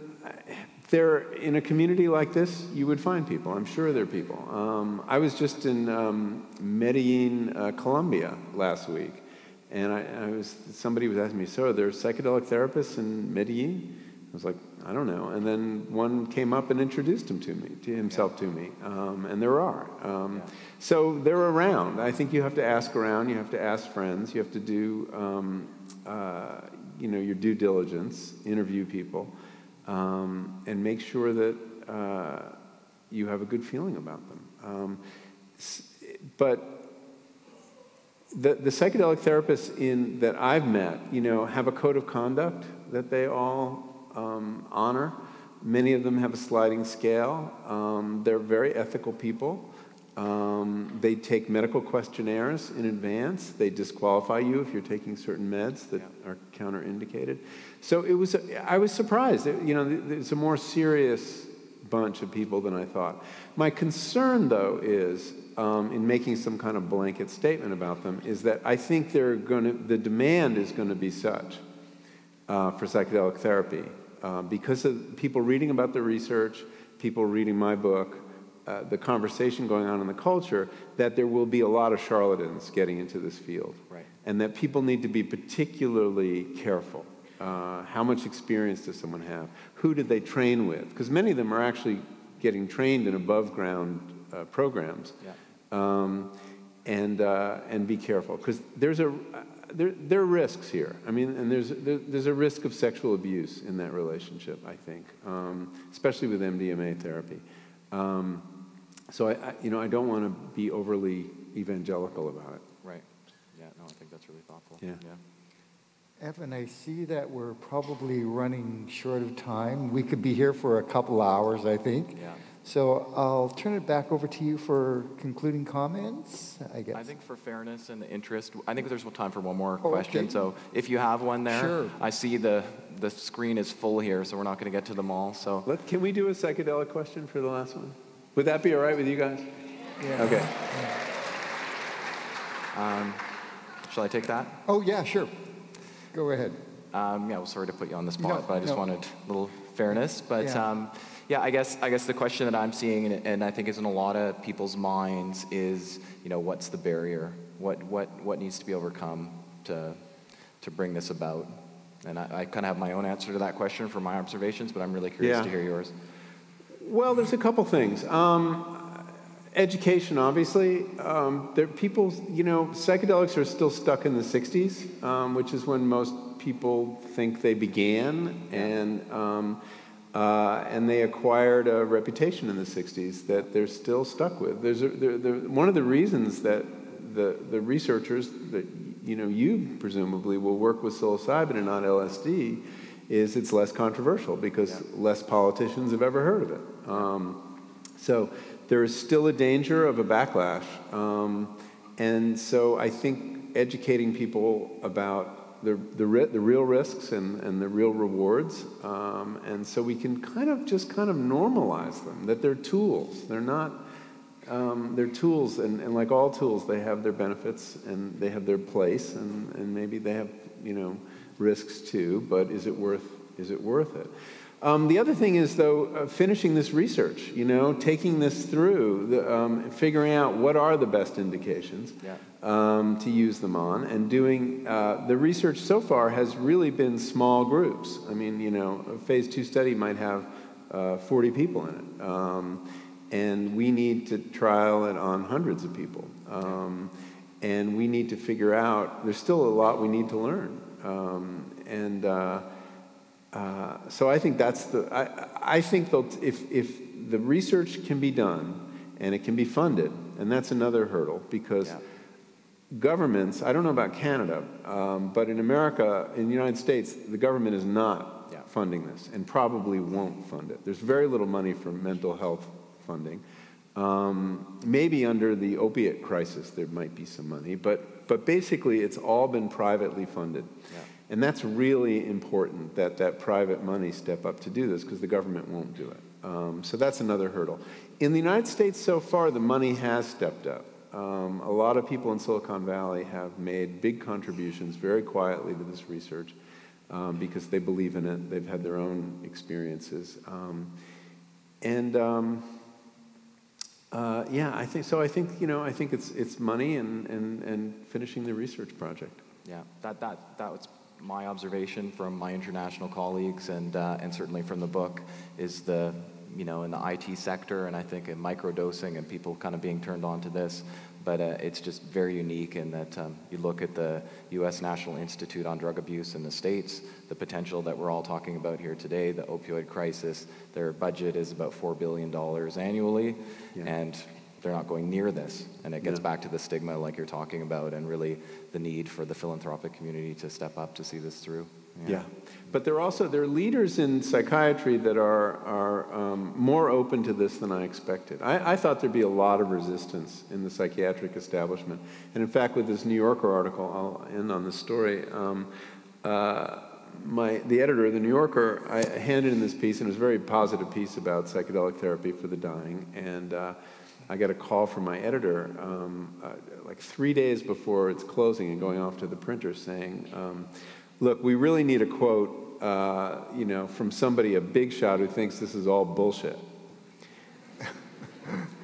they're, in a community like this, you would find people. I'm sure there are people. Um, I was just in um, Medellin, uh, Colombia last week, and I, I, was, somebody was asking me, so are there psychedelic therapists in Medellin? I was like, I don't know. And then one came up and introduced him to me, to himself yeah. to me, um, and there are. Um, yeah. So they're around. I think you have to ask around. You have to ask friends. You have to do, um, uh, you know, your due diligence. Interview people, um, and make sure that uh, you have a good feeling about them. Um, but the, the psychedelic therapists in, that I've met, you know, have a code of conduct that they all um, honor. Many of them have a sliding scale. Um, they're very ethical people. Um, they take medical questionnaires in advance. They disqualify you if you're taking certain meds that yeah. are counterindicated. So it was. I was surprised. You know, it's a more serious bunch of people than I thought. My concern, though, is um, in making some kind of blanket statement about them, is that I think they're going to. The demand is going to be such uh, for psychedelic therapy uh, because of people reading about the research, people reading my book, uh, the conversation going on in the culture, that there will be a lot of charlatans getting into this field. Right. And that people need to be particularly careful. Uh, how much experience does someone have? Who did they train with? Because many of them are actually getting trained in above ground uh, programs. Yeah. Um, and, uh, and be careful. Because there's a, there, there are risks here. I mean, and there's, there, there's a risk of sexual abuse in that relationship, I think, um, especially with MDMA therapy. Um, so, I, I, you know, I don't want to be overly evangelical about it. Right. Yeah, no, I think that's really thoughtful. Yeah. yeah. Evan, I see that we're probably running short of time. We could be here for a couple hours, I think. Yeah. So I'll turn it back over to you for concluding comments, I guess. I think for fairness and the interest, I think there's time for one more oh, question. Okay. So if you have one there, sure. I see the, the screen is full here, so we're not going to get to them all. So Let, Can we do a psychedelic question for the last one? Would that be all right with you guys? Yeah. Okay. Um, shall I take that? Oh, yeah, sure. Go ahead. Um, yeah, well, sorry to put you on the spot, no, but I just no. wanted a little fairness. But yeah. um, yeah, I guess I guess the question that I'm seeing, and, and, I think is in a lot of people's minds, is you know what's the barrier? What what what needs to be overcome to to bring this about? And I, I kind of have my own answer to that question from my observations, but I'm really curious yeah. to hear yours. Well, there's a couple things. Um, education, obviously. Um, there, people, you know, psychedelics are still stuck in the '60s, um, which is when most people think they began, and um, uh, and they acquired a reputation in the 60s that they're still stuck with. There's a, they're, they're, one of the reasons that the, the researchers that you know you presumably will work with psilocybin and not LSD is it's less controversial because yeah. less politicians have ever heard of it. Um, so there is still a danger of a backlash. Um, and so I think educating people about the, the, the real risks and, and the real rewards, um, and so we can kind of just kind of normalize them, that they're tools. They're not, um, they're tools, and, and like all tools, they have their benefits and they have their place, and, and maybe they have, you know, risks too, but is it worth, is it worth it? Um, the other thing is, though, uh, finishing this research, you know, taking this through, the, um, figuring out what are the best indications Yeah. um, to use them on, and doing uh, the research so far has really been small groups. I mean, you know, a phase two study might have uh, 40 people in it, um, and we need to trial it on hundreds of people. Um, and we need to figure out, there's still a lot we need to learn. Um, and uh, so I think that's the, I, I think if, if the research can be done and it can be funded, and that's another hurdle because governments, I don't know about Canada, um, but in America, in the United States, the government is not funding this and probably won't fund it. There's very little money for mental health funding. Um, maybe under the opiate crisis there might be some money, but, but basically it's all been privately funded. And that's really important that that private money step up to do this because the government won't do it. Um, so that's another hurdle. In the United States so far, the money has stepped up. Um, a lot of people in Silicon Valley have made big contributions very quietly to this research um, because they believe in it. They've had their own experiences. Um, and um, uh, yeah, I think so. I think you know, I think it's it's money and and and finishing the research project. Yeah, that that that was my observation from my international colleagues and uh, and certainly from the book is the you know in the IT sector and I think in microdosing and people kind of being turned on to this. But uh, it's just very unique in that um, you look at the U.S. National Institute on Drug Abuse in the States, the potential that we're all talking about here today, the opioid crisis, their budget is about $4 billion annually, Yeah. and they're not going near this. And it gets Yeah. back to the stigma like you're talking about and really the need for the philanthropic community to step up to see this through. Yeah. But there are also there are leaders in psychiatry that are are um, more open to this than I expected. I, I thought there'd be a lot of resistance in the psychiatric establishment, and in fact, with this New Yorker article, I'll end on this story. Um, uh, my the editor of the New Yorker, I handed in this piece, and it was a very positive piece about psychedelic therapy for the dying, and. Uh, I got a call from my editor um, uh, like three days before it's closing and going off to the printer saying, um, "Look, we really need a quote, uh, you know, from somebody a big shot who thinks this is all bullshit."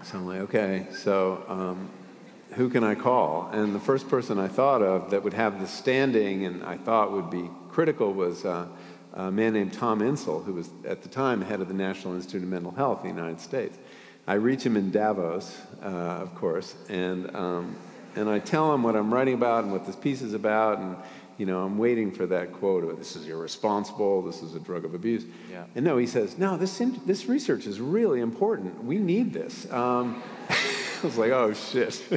so I'm like, "Okay, so um, who can I call?" And the first person I thought of that would have the standing and I thought would be critical was. Uh, a man named Tom Insel, who was at the time head of the National Institute of Mental Health in the United States. I reach him in Davos, uh, of course, and, um, and I tell him what I'm writing about and what this piece is about, and you know, I'm waiting for that quote of this is irresponsible, this is a drug of abuse. Yeah. And no, he says, no, this, in- this research is really important. We need this. Um, I was like, oh shit.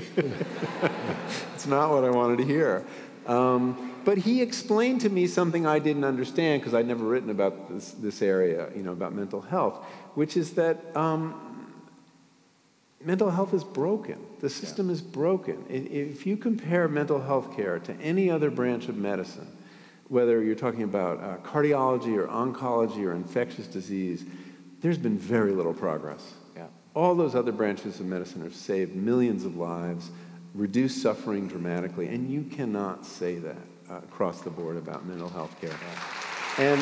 it's not what I wanted to hear. Um, but he explained to me something I didn't understand because I'd never written about this, this area, you know, about mental health, which is that um, mental health is broken. The system is broken. If you compare mental health care to any other branch of medicine, whether you're talking about uh, cardiology or oncology or infectious disease, there's been very little progress. Yeah. All those other branches of medicine have saved millions of lives, reduced suffering dramatically, and you cannot say that uh, across the board about mental health care. And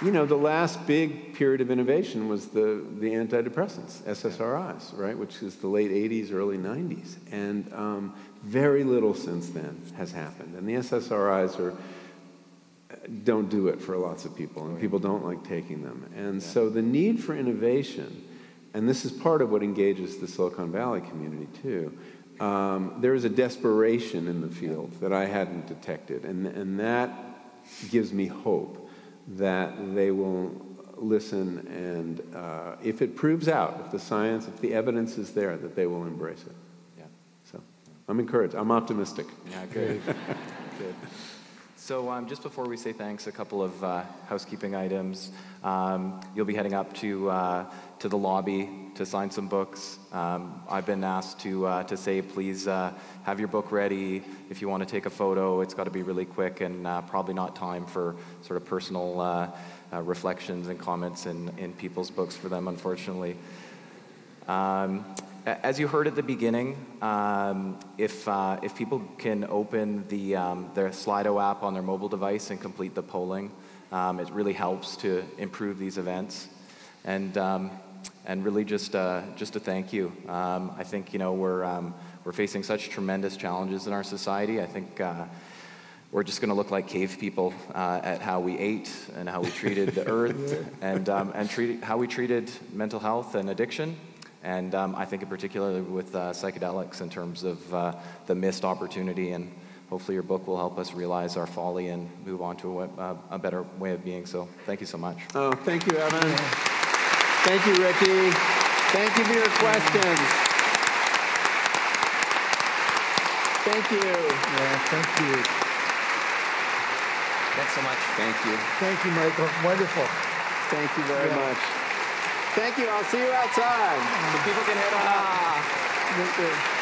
you know, the last big period of innovation was the, the antidepressants, SSRIs, right, which is the late 80s, early 90s. And um, very little since then has happened. And the SSRIs are, don't do it for lots of people, and people don't like taking them. And so the need for innovation, and this is part of what engages the Silicon Valley community too, um, there is a desperation in the field that I hadn't detected, and, and that gives me hope that they will listen and uh, if it proves out, if the science, if the evidence is there, that they will embrace it. Yeah. So I'm encouraged. I'm optimistic. Yeah, good. good. So um, just before we say thanks, a couple of uh, housekeeping items. Um, you'll be heading up to, uh, to the lobby to sign some books. Um, I've been asked to, uh, to say, please uh, have your book ready. If you want to take a photo, it's got to be really quick and uh, probably not time for sort of personal uh, uh, reflections and comments in, in people's books for them, unfortunately. Um, as you heard at the beginning, um, if, uh, if people can open the, um, their Slido app on their mobile device and complete the polling, um, it really helps to improve these events. And, um, and really just, uh, just to thank you. Um, I think, you know, we're, um, we're facing such tremendous challenges in our society. I think uh, we're just going to look like cave people uh, at how we ate and how we treated the earth and, and treat, how we treated mental health and addiction. And um, I think in particular with uh, psychedelics in terms of uh, the missed opportunity and hopefully your book will help us realize our folly and move on to a, a, a better way of being. So thank you so much. Oh, thank you, Evan. Thank you, Rickey. Thank you for your questions. Thank you. Yeah, thank you. Thanks so much. Thank you. Thank you, Michael. Wonderful. Thank you very Yeah. much. Thank you. I'll see you outside. So people can head on up. Ah, thank you.